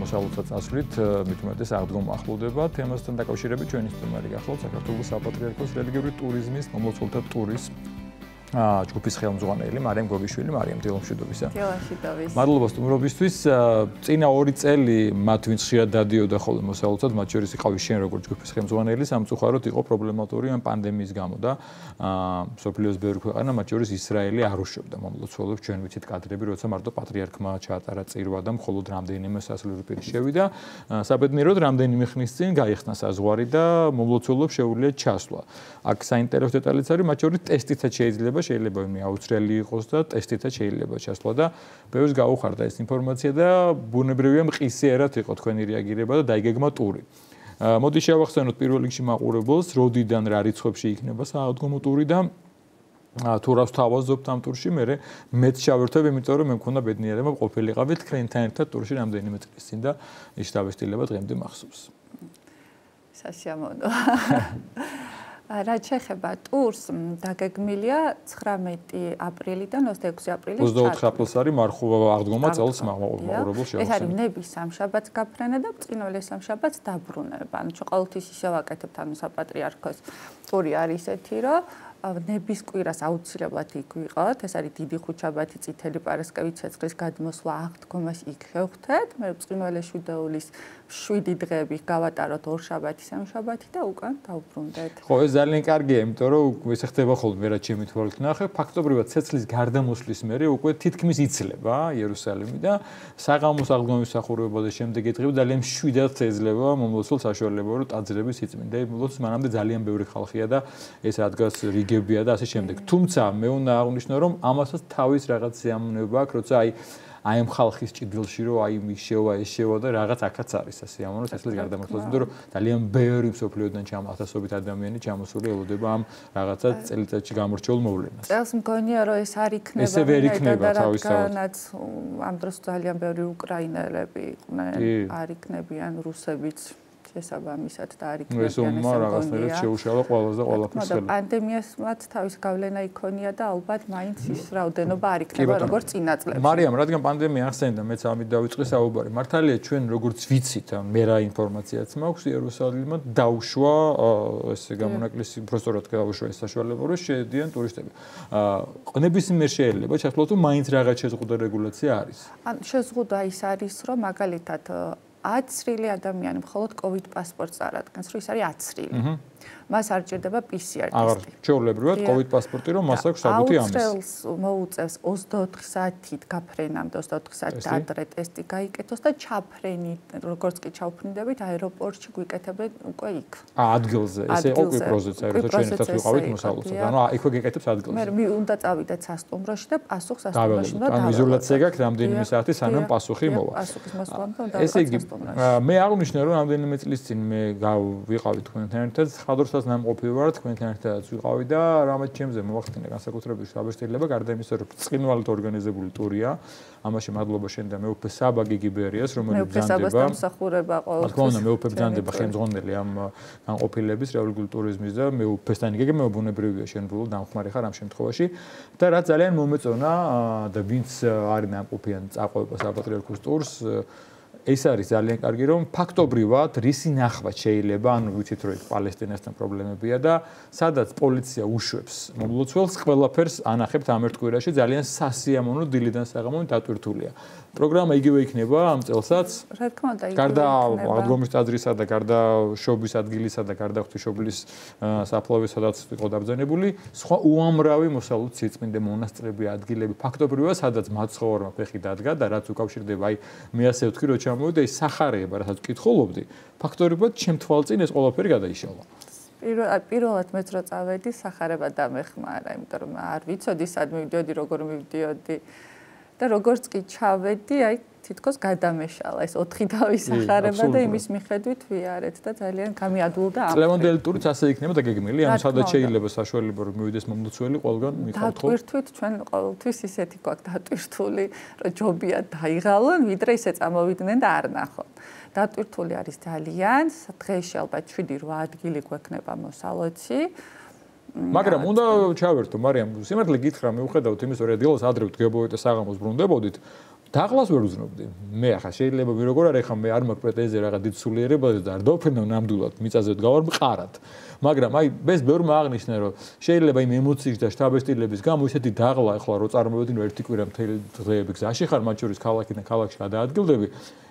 მოსალოცვა წასვლით, მით უმეტეს აღდგომა ახლოვდება. თემასთან დაკავშირებით ჩვენი სტუმარი გახლავთ საქართველოს საპატრიარქოს რელიგიური ტურიზმის მომლოცველთა ტურის ჯგუფის ხელმძღვანელი მარიამ გოგიშვილი, მარიამ დილომშვიდობისა. დილომშვიდობის. მადლობა სტუმრობისთვის. წინა 2 წელი მათ ვინც ხშირად დადიოდა ხოლმე მოსალოცად, მათ შორის იყავი შენ როგორც ჯგუფის ხელმძღვანელი, სამწუხაროდ იყო პრობლემატური ამ პანდემიის გამო და სოფლიოს ბევრი ქვეყანა, მათ შორის ისრაელი არ უშვებდა მომლოცველებს, ჩვენ ვიცით კადრები, როცა მარტო პატრიარქმა ჩაატარა წირვა და მხოლოდ რამდენიმე სასულიერო პირი შევიდა. საბედნიეროდ რამდენიმე ხნის წინ გაიხსნა საზღვარი და მომლოცველებს შეუძლია ჩასვლა. აქ საინტერესო დეტალიც არის, მათ შორის ტესტიცაც შეიძლება შეიძლება მე აუცრელი იყოს და ტესტითაც შეიძლება ჩასვლა და ბევრს გაუხარდა ეს ინფორმაცია და ბუნებრივია მყისიერად იყო თქვენი რეაგირება და დაიგეგმა ტური. მოდი შევახსენოთ პირველ რიგში მაყურებელს, როდიდან რა რიცხვებში იქნება საავტომობილო ტური და თუ რას თავაზობთ ამ ტურში, მე მეც შევერთებ, იმიტომ რომ მე მქონდა ბედნიერება ყოფილიყავით თქვენთან ერთად ტურში რამდენიმე წლის წინ და ის დავესტილება დღემდე მახსოვს. სასიამოვნო. (laughs) რაც შეეხება ტურს, დაგეგმილია 19 აპრილიდან 26 აპრილის ჩატარება. 24 აპრილს არის მარხულა აღდგომა წელს მაყურებელ შევახსენე. ეს არის ნების სამშაბათს გაფრენა და წინვალე სამშაბათს დაბრუნება. ანუ ჩვენ ყოველთვის ისე ვაკეთებთ ანუ საპატრიარქოს ტური არის ესეთი, რომ ნების კვირას აუცილებლად იქ ვიყავთ. ეს არის დიდი ხუჩაბათი, წითელი პარასკევი, ცეცხლის გადმოსვლა, აღდგომას იქ ხევხთეთ. მე წინვალე შვიდეულის 7 დღეები გავატაროთ ორშაბათი, სამშაბათი და უკან დავბრუნდეთ. ხო, ეს ძალიან კარგია, იმიტომ რომ უკვე ხდება ხოლმე რა ჩემი თვალით ნახე, ფაქტობრივად ცეცხლის გარდამოსვლის მერე უკვე თითქმის იცლება იერუსალიმი და საღამოს აღდგომის სახურება და შემდეგი დღეები ძალიან შვიდად ეძლევა მომლოცულ საშუალება რომ ტაძრების იწმინდა. იმულოს მანამდე ძალიან ბევრი ხალხია და ეს ადგას რიგებია და ასე შემდეგ. თუმცა მე უნდა აღვნიშნო რომ ამასაც თავის რაღაც ზეამნება აქვს, როცა აი აი ამ ხალხის ჭიდილში რომ აი მიშევა ეშევა და რაღაც აქაც არის ასე ამონო ცეცხლის გარდამოსვლა იმიტომ რომ ძალიან ბევრი სოფლიოდან ჩამ ათასობით ადამიანი ჩამოსული ელოდება ამ რაღაცა წელიწადში გამორჩეულ მოვლენას. წელს მგონია რომ ეს არ იქნება ესე ვერ იქნება თავისთავად ამ დროს ძალიან ბევრი უკრაინელები იყვნენ არ იქნებიან რუსებიც შესაბამისად და არ იქნება ეს უმმა რაღაცნაირად შეუშალა ყველას და ყველაფერს ხელი. პანდემიასმაც თავის გავლენა იქონია და ალბათ მაინც ის რაოდენობა არ იქნება როგორც წინა წლებში. მარიამ, რადგან პანდემია ახსენდა, მეც ამით დავიწყე საუბარი. მართალია ჩვენ როგორც ვიცით, მე რა ინფორმაციაც მაქვს იერუსალიმად დაუშვა ესე გამონაკლისი პროსტორად დაუშვა ეს საშუალება, რომ შეედიან ტურისტები. აა ნებისმიერ შეიძლება ჩახლოთ, თუ მაინც რაღაც შეზღუდვა რეგულაცია არის. ან შეზღუდვა ის არის, რომ მაგალითად აცრილი ადამიანი მხოლოდ COVID პასპორტს არადგენს, რომ ის არის აცრილი. აჰა. მას არ ჭირდება PCR ტესტი. აღარ, ჩეულებრივად COVID პასპორტი რომ მას აქვს საბუთი ამის. აუცილებლს მოუწევს 24 საათით გაფრენამდე 24 საათით ადრე ტესტი გაიკეთოს და ჩაფრენი, როგორც კი ჩავფრინდებით აეროპორტში გვიკეთებენ უკვე იქ. აა ადგილზე, ესე იყო კვიპროზეც, აი რომ ჩვენ ერთად ვიყავით მოსავლოცად. ანუ აიქვე გეკეთებს ადგილზე. მე უნდა წავიდეთ სასტუმროში და პასუხს სასტუმროში უნდა დავიღოთ. ანუ იზოლაცია გაქვს რამდენიმე საათი სანამ პასუხი მოვა. პასუხის მოსვლამდე უნდა დავიღოთ. ესე იგი, მე აღნიშნე რომ რამდენიმე წლის წინ მე გავიყავი თქვენთან ერთად ხადროსას ნამყოფი ვარ თქვენთან ერთადაც ვიყავი და რამე ჩემზე მოახდინე განსაკუთრებით საბეშტილება გარდა იმისა რომ წინვალთ ორგანიზებული ტურია ამაში მადლობა შენ და მეუფე საბაგი გიბერიას რომელიც ბრძანდება მეუფე სამსახურება ყოველთვის. თქო უნდა მეუფე ბრძანდება ხელმძღვანელი ამ განყოფილების რეგულარული ტურიზმის და მეუფესთან იგეგმება ბუნებრივია შენ ბოლო დამხმარე ხარ ამ შემთხვევაში. და რა ძალიან მომეწონა და ვინც არის ნამყოფიან წაყვება საპატრიარქოს ტურს ეს არის ძალიან კარგი რომ ფაქტობრივად რისი ნახვა შეიძლება ანუ ვიცით რომ ეს პალესტინასთან პრობლემებია და სადაც პოლიცია უშვებს მომლოცველს ყველაფერს ანახებთ ამ ერთ კვირაში ძალიან სასიამოვნო დილიდან საღამომდე დატვირთულია პროგრამა იგივე იქნება ამ წელსაც. რა თქმა უნდა, იგივე. გარდა აღდგომის ტაძრისა და გარდა შობის ადგილისა და გარდა ღვთისმშობლის საფლავის სადაც იყო დაბრძანებული, სხვა უამრავი მოსალუთ სიწმინდე მონასტრები, ადგილები, ფაქტობრივად სადაც მაცხოვრმა ფეხი დადგა და რაც უკავშირდება, აი მე ასე ვთქვი, რომ ჩამოვიდა ის სახარეება, რასაც კითხულობდი, ფაქტობრივად ჩემ თვალწინ ეს ყველაფერი გადაიშალა. პირველ პირველად მეც რო წავედი სახარება დამეხმარა, იმიტომ რომ არ ვიცოდი სად მივიდოდი, როგორ მივიდიოდი. და როგორც კი ჩავედი, აი თითქოს გადამეშალა ეს ოთხი თავის ახარება და იმის მიხედვით ვიარეთ და ძალიან გამიადულდა ამ. ლევანდელი ტურიც ასე იქნება და გეგმილი, ანუ სადაც შეიძლება საშუალება რომ მივიდეს მომლოცველი ყველგან მიხართ ხო? დატვირთვით ჩვენ ყოველთვის ისეთი გვაქვს დატვირთული, რომ ჯობია დაიღალონ, ვიდრე ისე წამოვიდნენ და არ ნახონ. დატვირთული არის ძალიან, დღეში ალბათ 7-8 ადგილი გვექნება მოსალოცი. მაგრამ უნდა ჩავერთო მარიამ სიმართლე გითხრა მიუხედავთ იმის რომ დილოს ადრე ვდგებოდით და საღამოს ბრუნდებოდით დაღლას ვერ უზნობდი. მე ახლა შეიძლება მე როგორ არის ხა მე არ მაქვს პრეტენზია რაღაც დიდ სულიერებაზე და არ დავფენო ნამდვილად მიწაზე ვდგავარ მყარად. მაგრამ აი ეს ბევრმა აღნიშნა რომ შეიძლება იმ ემოციის და შთაბეჭდილების გამო ისეთი დაღლა ახლა რო წარმოედინო ერთი კვირა მთელი დღეები გზაში ხარ მათ შორის ქალაქიდან ქალაქში გადაადგილდები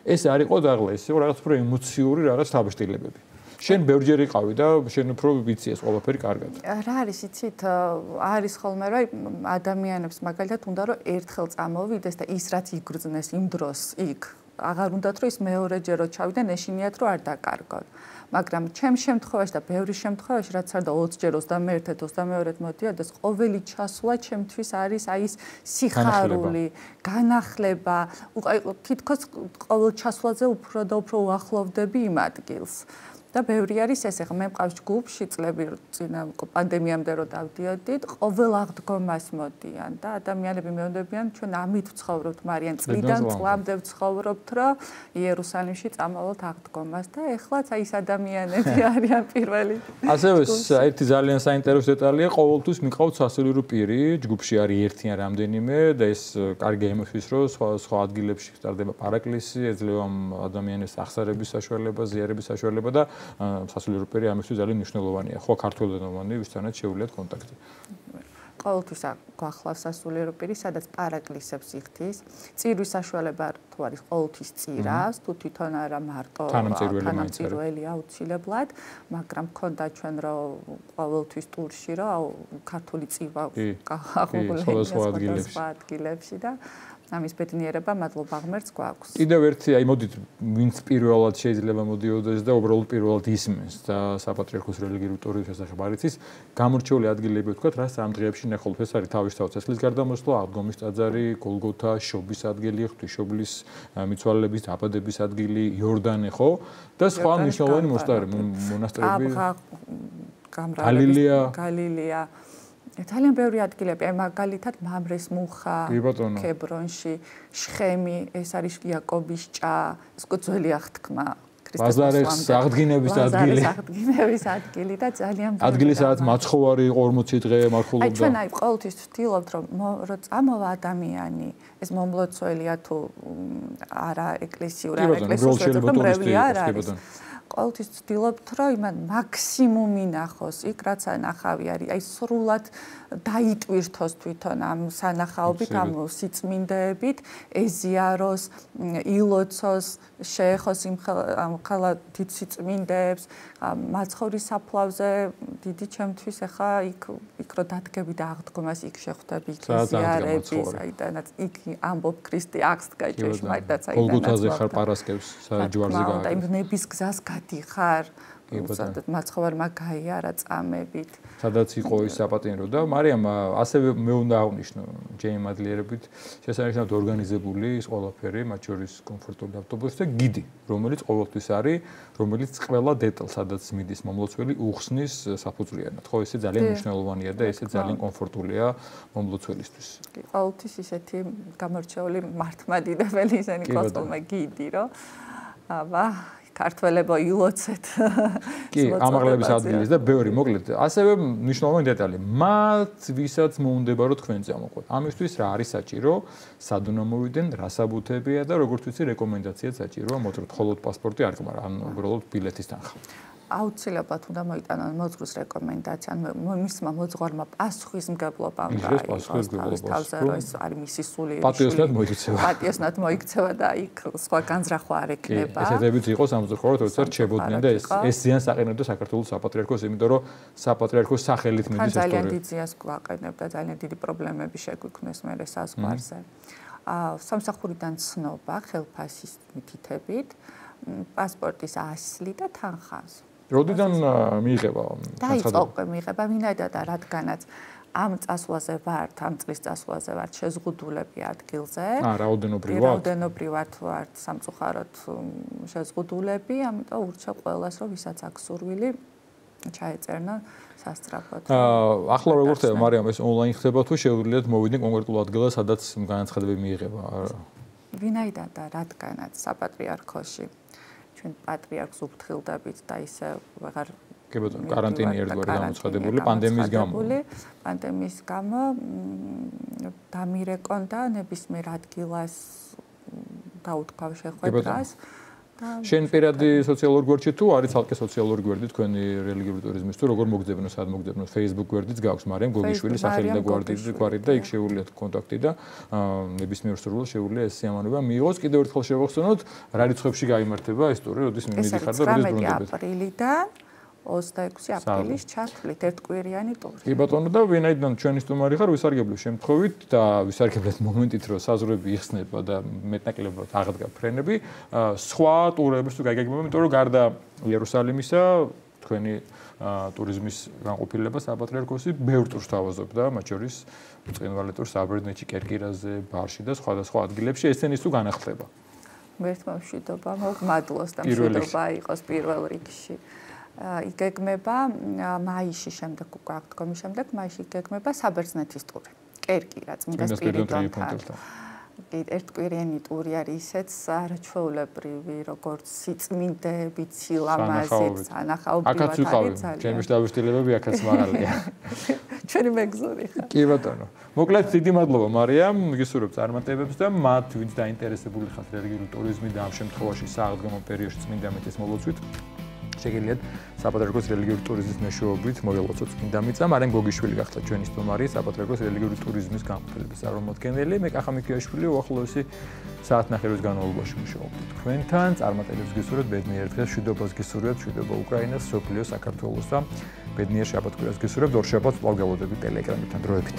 ეს არ იყო დაღლა ეს იყო რაღაც უფრო ემოციური რაღაც შთაბეჭდილებები. შენ ბევრჯერ იყავი და შენ უფრო ვიცი ეს ყველაფერი კარგად. რა არის იცით არის ხოლმე რომ ადამიანებს მაგალითად უნდა რომ ერთხელ წამოვიდეს და ის რაც იგრძნეს იმ დროს იქ აღარ უნდათ რომ ის მეორეჯერ რო ჩავიდნენ ეშინიათ რომ არ დაკარგონ. მაგრამ ჩემ შემთხვევაში და ბევრი შემთხვევაში რაც არ და 20ჯერ 21-ეთ 22-ეთ მოდიოდეს ყოველი ჩასვლა ჩემთვის არის აი ეს სიხარული განახლება უკვე თითქოს ყოველ ჩასვლაზე უფრო და უფრო უახლოვდები იმ ადგილს და ბევრი არის ეს ახლა მე მყავს ჯგუფში წლები წინა პანდემიამდე რო დავდიოდით ყოველ აღდგომას მოდიან და ადამიანები მეუნდებიან ჩვენ ამით ვცხოვრობთ მარიან წლიდან წლამდე. ვცხოვრობთ რომ იერუსალიმში წამოვალთ აღდგომას და ეხლაც აი ეს ადამიანები (laughs) არიან პირველი ასევე ერთი ძალიან საინტერესო დეტალია ყოველთვის მიყავთ სასულიერო პირი ჯგუფში არის ერთი ან რამდენიმე და ეს კარგი ემოციის რო სხვა სხვა ადგილებში სტარდება პარაკლისი ეძლევა ადამიანის ახსარების საშუალება ზიარების საშუალება და სასულიერო პერი ამისთვის ძალიან მნიშვნელოვანია. ხო, ქართველენოვანი ვისთანაც შეუძლიათ კონტაქტი. ყოველთვის გვახლავს სასულიერო პირი, სადაც პარაკლისებს იხდის. წირვის საშუალება თუ არის ყოველთვის წირას, თუ თვითონ არა მარტო თანამწირველი აუცილებლად, მაგრამ ქონდა ჩვენ რომ ყოველთვის ტურში რომ ქართული წირვა აღუგული სხვა ადგილებში და ამის ბედნიერება მადლობა ღმერთს გვაქვს. კიდევ ერთი, აი მოდით, ვინც პირველად შეიძლება მოდიოდეს და უბრალოდ პირველად ისმენს და საპატრიარქოს რელიგიური ტურის შესახებ არიცის, გამორჩეული ადგილები ვთქვათ, რა სამ დღეებში ნახულობ ეს არის თავისთავად წესლის გარდამოსვლა, აღდგომის ტაძარი, გოლგოთა, შობის ადგილი, ღვთისმშობლის მიცვალების დაბადების ადგილი, იორდანე, ხო? და სხვა მნიშვნელოვანი მონასტრები. გალილეა. გალილეა. ძალიან ბევრი ადგილები, აი მაგალითად მამრეს მუხა, ქებრონში, შხემი, ეს არის იაკობის ჭა, ეს კუძველი აღთქმა. ბაზარეს აღდგინების ადგილი. აღდგინების ადგილი და ძალიან ბევრი. ადგილი სადაც მაცხოვარი 40 დღე მარხულობდა. აი ჩვენ აი ყოველთვის ვთილობთ რომ რომ წამოვა ადამიანი, ეს მომლოცველია თუ არა ეკლესიური, არა ეკლესიური, რომ მრევლი არ არის. ყოველთვის ვცდილობთ, რომ იმან მაქსიმუმი ნახოს, იქ რაც ანახავი არის, აი სრულად დაიტვირთოს თვითონ ამ სანახაობით, ამ სიწმინდეებით, ეზიაროს, ილოცოს, შეეხოს იმ ხალხ დიდ სიწმინდეებს, მაცხოვრის საფლავზე დიდი ჩემთვის ახლა იქ იქ რო დადგები და აღდგომას იქ შეხვდები იქ ეზიარები, საიდანაც იქ ამბობ ქრისტე აქს გაიჭეშ, მაგდაც საიდანაც. გოლგოთაზე ხარ პარასკევს, საჯვარზე გა. და იმ ნების გზას გადიხარ. სადაც მაცხოვარმა გაიარა წამებით. სადაც იყო ის საპატიო და მარიამ ასევე მე უნდა აღნიშნო ჯეიმ მადლიერებით შესანიშნავად ორგანიზებული ის ყველაფერი, მათ შორის კომფორტული ავტობუსი და გიდი, რომელიც ყოველთვის არის, რომელიც ყველა დეტალს სადაც მიდის მომლოცველი უხსნის საფუძვლიანად. ხო, ესე ძალიან მნიშვნელოვანია და ესე ძალიან კომფორტულია მომლოცველისთვის. კი, ყოველთვის ისეთი გამორჩეული მართმადიდებელი ისენი კოსტუმი გიდი, რომ აბა ქართველებო ილოცეთ. კი, ამაღლების ადგილის და ბევრი მოკლედ. ასევე მნიშვნელოვანი დეტალი, მათ ვისაც მოუნდება რომ თქვენ წამოყვეთ. ამისთვის რა არის საჭირო? სად უნდა მოვიდნენ, რა საბუთებია და როგორც ვიცი, რეკომენდაციაც საჭიროა მოძროთ ხოლოდ პასპორტი არ ყმარ, ან უბრალოდ ბილეთის თანხა. აუცილებლად უნდა მოიტანონ მოძღვრის რეკომენდაცია, ანუ მისმა მოძღვარმა პასუხისმგებლობა უნდა იყოს თავზე, რომ ეს არის მისი სული პატიოსნად მოიქცევა. პატიოსნად მოიქცევა და იქ სხვა განზრახვა არ ექნება. ესეთებით იყო სამწუხაროდ, როცა რჩებოდნენ და ეს ეს ზიანს აყენებდა საქართველოს საპატრიარქოს, იმიტომ რომ საპატრიარქოს სახელით მიდის ეს ძალიან დიდ ზიანს გვაყენებდა, ძალიან დიდი პრობლემები შეგვიქმნეს მე საზღვარზე. აა სამსახურიდან ცნობა ხელფასის მითითებით პასპორტის ასლი და თანხას. როდიდან მიიღება დაიწყო მიიღება ვინაიდან და რადგანაც ამ წასვლაზე ვართ, ამ წლის წასვლაზე ვართ შეზღუდულები ადგილზე. აა, რაოდენობრივად. რაოდენობრივად ვართ სამწუხაროდ შეზღუდულები, ამიტომ ურჩა ყველას, რომ ვისაც აქვს სურვილი ჩაეწერნა სასწრაფოდ. აა, ახლა როგორ ხდება, მარიამ, ეს ონლაინ ხდება თუ შეუძლიათ მოვიდნენ კონკრეტულ ადგილას, სადაც განაცხადები მიიღება? ვინაიდან და რადგანაც საპატრიარქოში ჩვენ პატრიარქს უფრთხილდებით და ისე აღარ კი ბატონო, каранტინი ერთგვარი გამოცხადებული პანდემიის გამო. პანდემიის გამო დამირეკონდა ნებისმიერ ადგილას დაუთქვავ შეხვედრას. კი ბატონო. შენ პირადი სოციალურ გვერდში თუ არის ცალკე სოციალურ გვერდი თქვენი რელიგიური ტურიზმის თუ როგორ მოგძებნო, სად მოგძებნო, Facebook გვერდიც გაქვს, მაგრამ გოგიშვილი სახელი და გვერდი გვარი და იქ შეუულიათ კონტაქტი და ნებისმიერ სრულ შეუულია ეს სიამოვნება მიიღოს. კიდევ ერთხელ შევახსენოთ, რა რიცხვებში გამართება ეს ტური, როდის მიმიდიხარ და როდის ბრუნდებით. ეს აპრილიდან 26 აპრილის ჩათვლით. ერთკვირიანი ტური. კი ბატონო და ვინაიდან ჩვენი სტუმარი ხარ ვისარგებლო შემთხვევით და ვისარგებლეთ მომენტით რომ საზრები იხსნება და მეტნაკლებად აღდგა ფრენები. სხვა ტურების თუ გაგეგმება იმიტომ რომ გარდა იერუსალიმისა თქვენი ტურიზმის განყოფილება საპატრიარქოსი ბევრ ტურს თავაზობდა მათ შორის წინვალე ტურს აბერდნეთში კერკირაზე ბარში და სხვადასხვა ადგილებში. ესენის თუ განახლდება მერთმა მშვიდობა მოგმადლოს და მშვიდობა იყოს პირველ რიგში იგეგმება მაისში შემდეგ უკვე აქ დგომის შემდეგ მაისში იგეგმება საბერძნეთის ტური. კერკირა წმინდა სპირიდონთან. კი ერთკვირიანი ტური არის ისეც არაჩვეულებრივი როგორც სიწმინდეები, ცილამაზით, ანახაობრივად არის ძალიან. ჩემი შტაბშტილებები აქაც მაღალია. (laughs) ჩვენი მეგზური ხარ. კი ბატონო. მოკლედ დიდი მადლობა მარიამ, მიგისურვებ წარმატებებს და მათ ვინც დაინტერესებული ხართ რელიგიური ტურიზმით და ამ შემთხვევაში სააღდგომო პერიოდში წმინდა მეტის მოლოცვით შეგიძლიათ საპატრიარქოს რელიგიური ტურიზმის მეშვეობით მოველოცოთ წმინდა მიწა, მაგრამ გოგიშვილი გახდა ჩვენი სტუმარი საპატრიარქოს რელიგიური ტურიზმის განყოფილების წარმომადგენელი. მე კახა მიქიაშვილი უახლოესი საათნახევრის განმავლობაში მუშაობდი თქვენთან. წარმატებებს გისურვებთ ბედნიერ დღეს, მშვიდობას გისურვებთ, მშვიდობა უკრაინას, სოფლიო საქართველოს და ბედნიერ შაბათ-კვირას გისურვებთ, ორ შაბათს ვალგალოდებით ტელეეკრანებთან დროებით.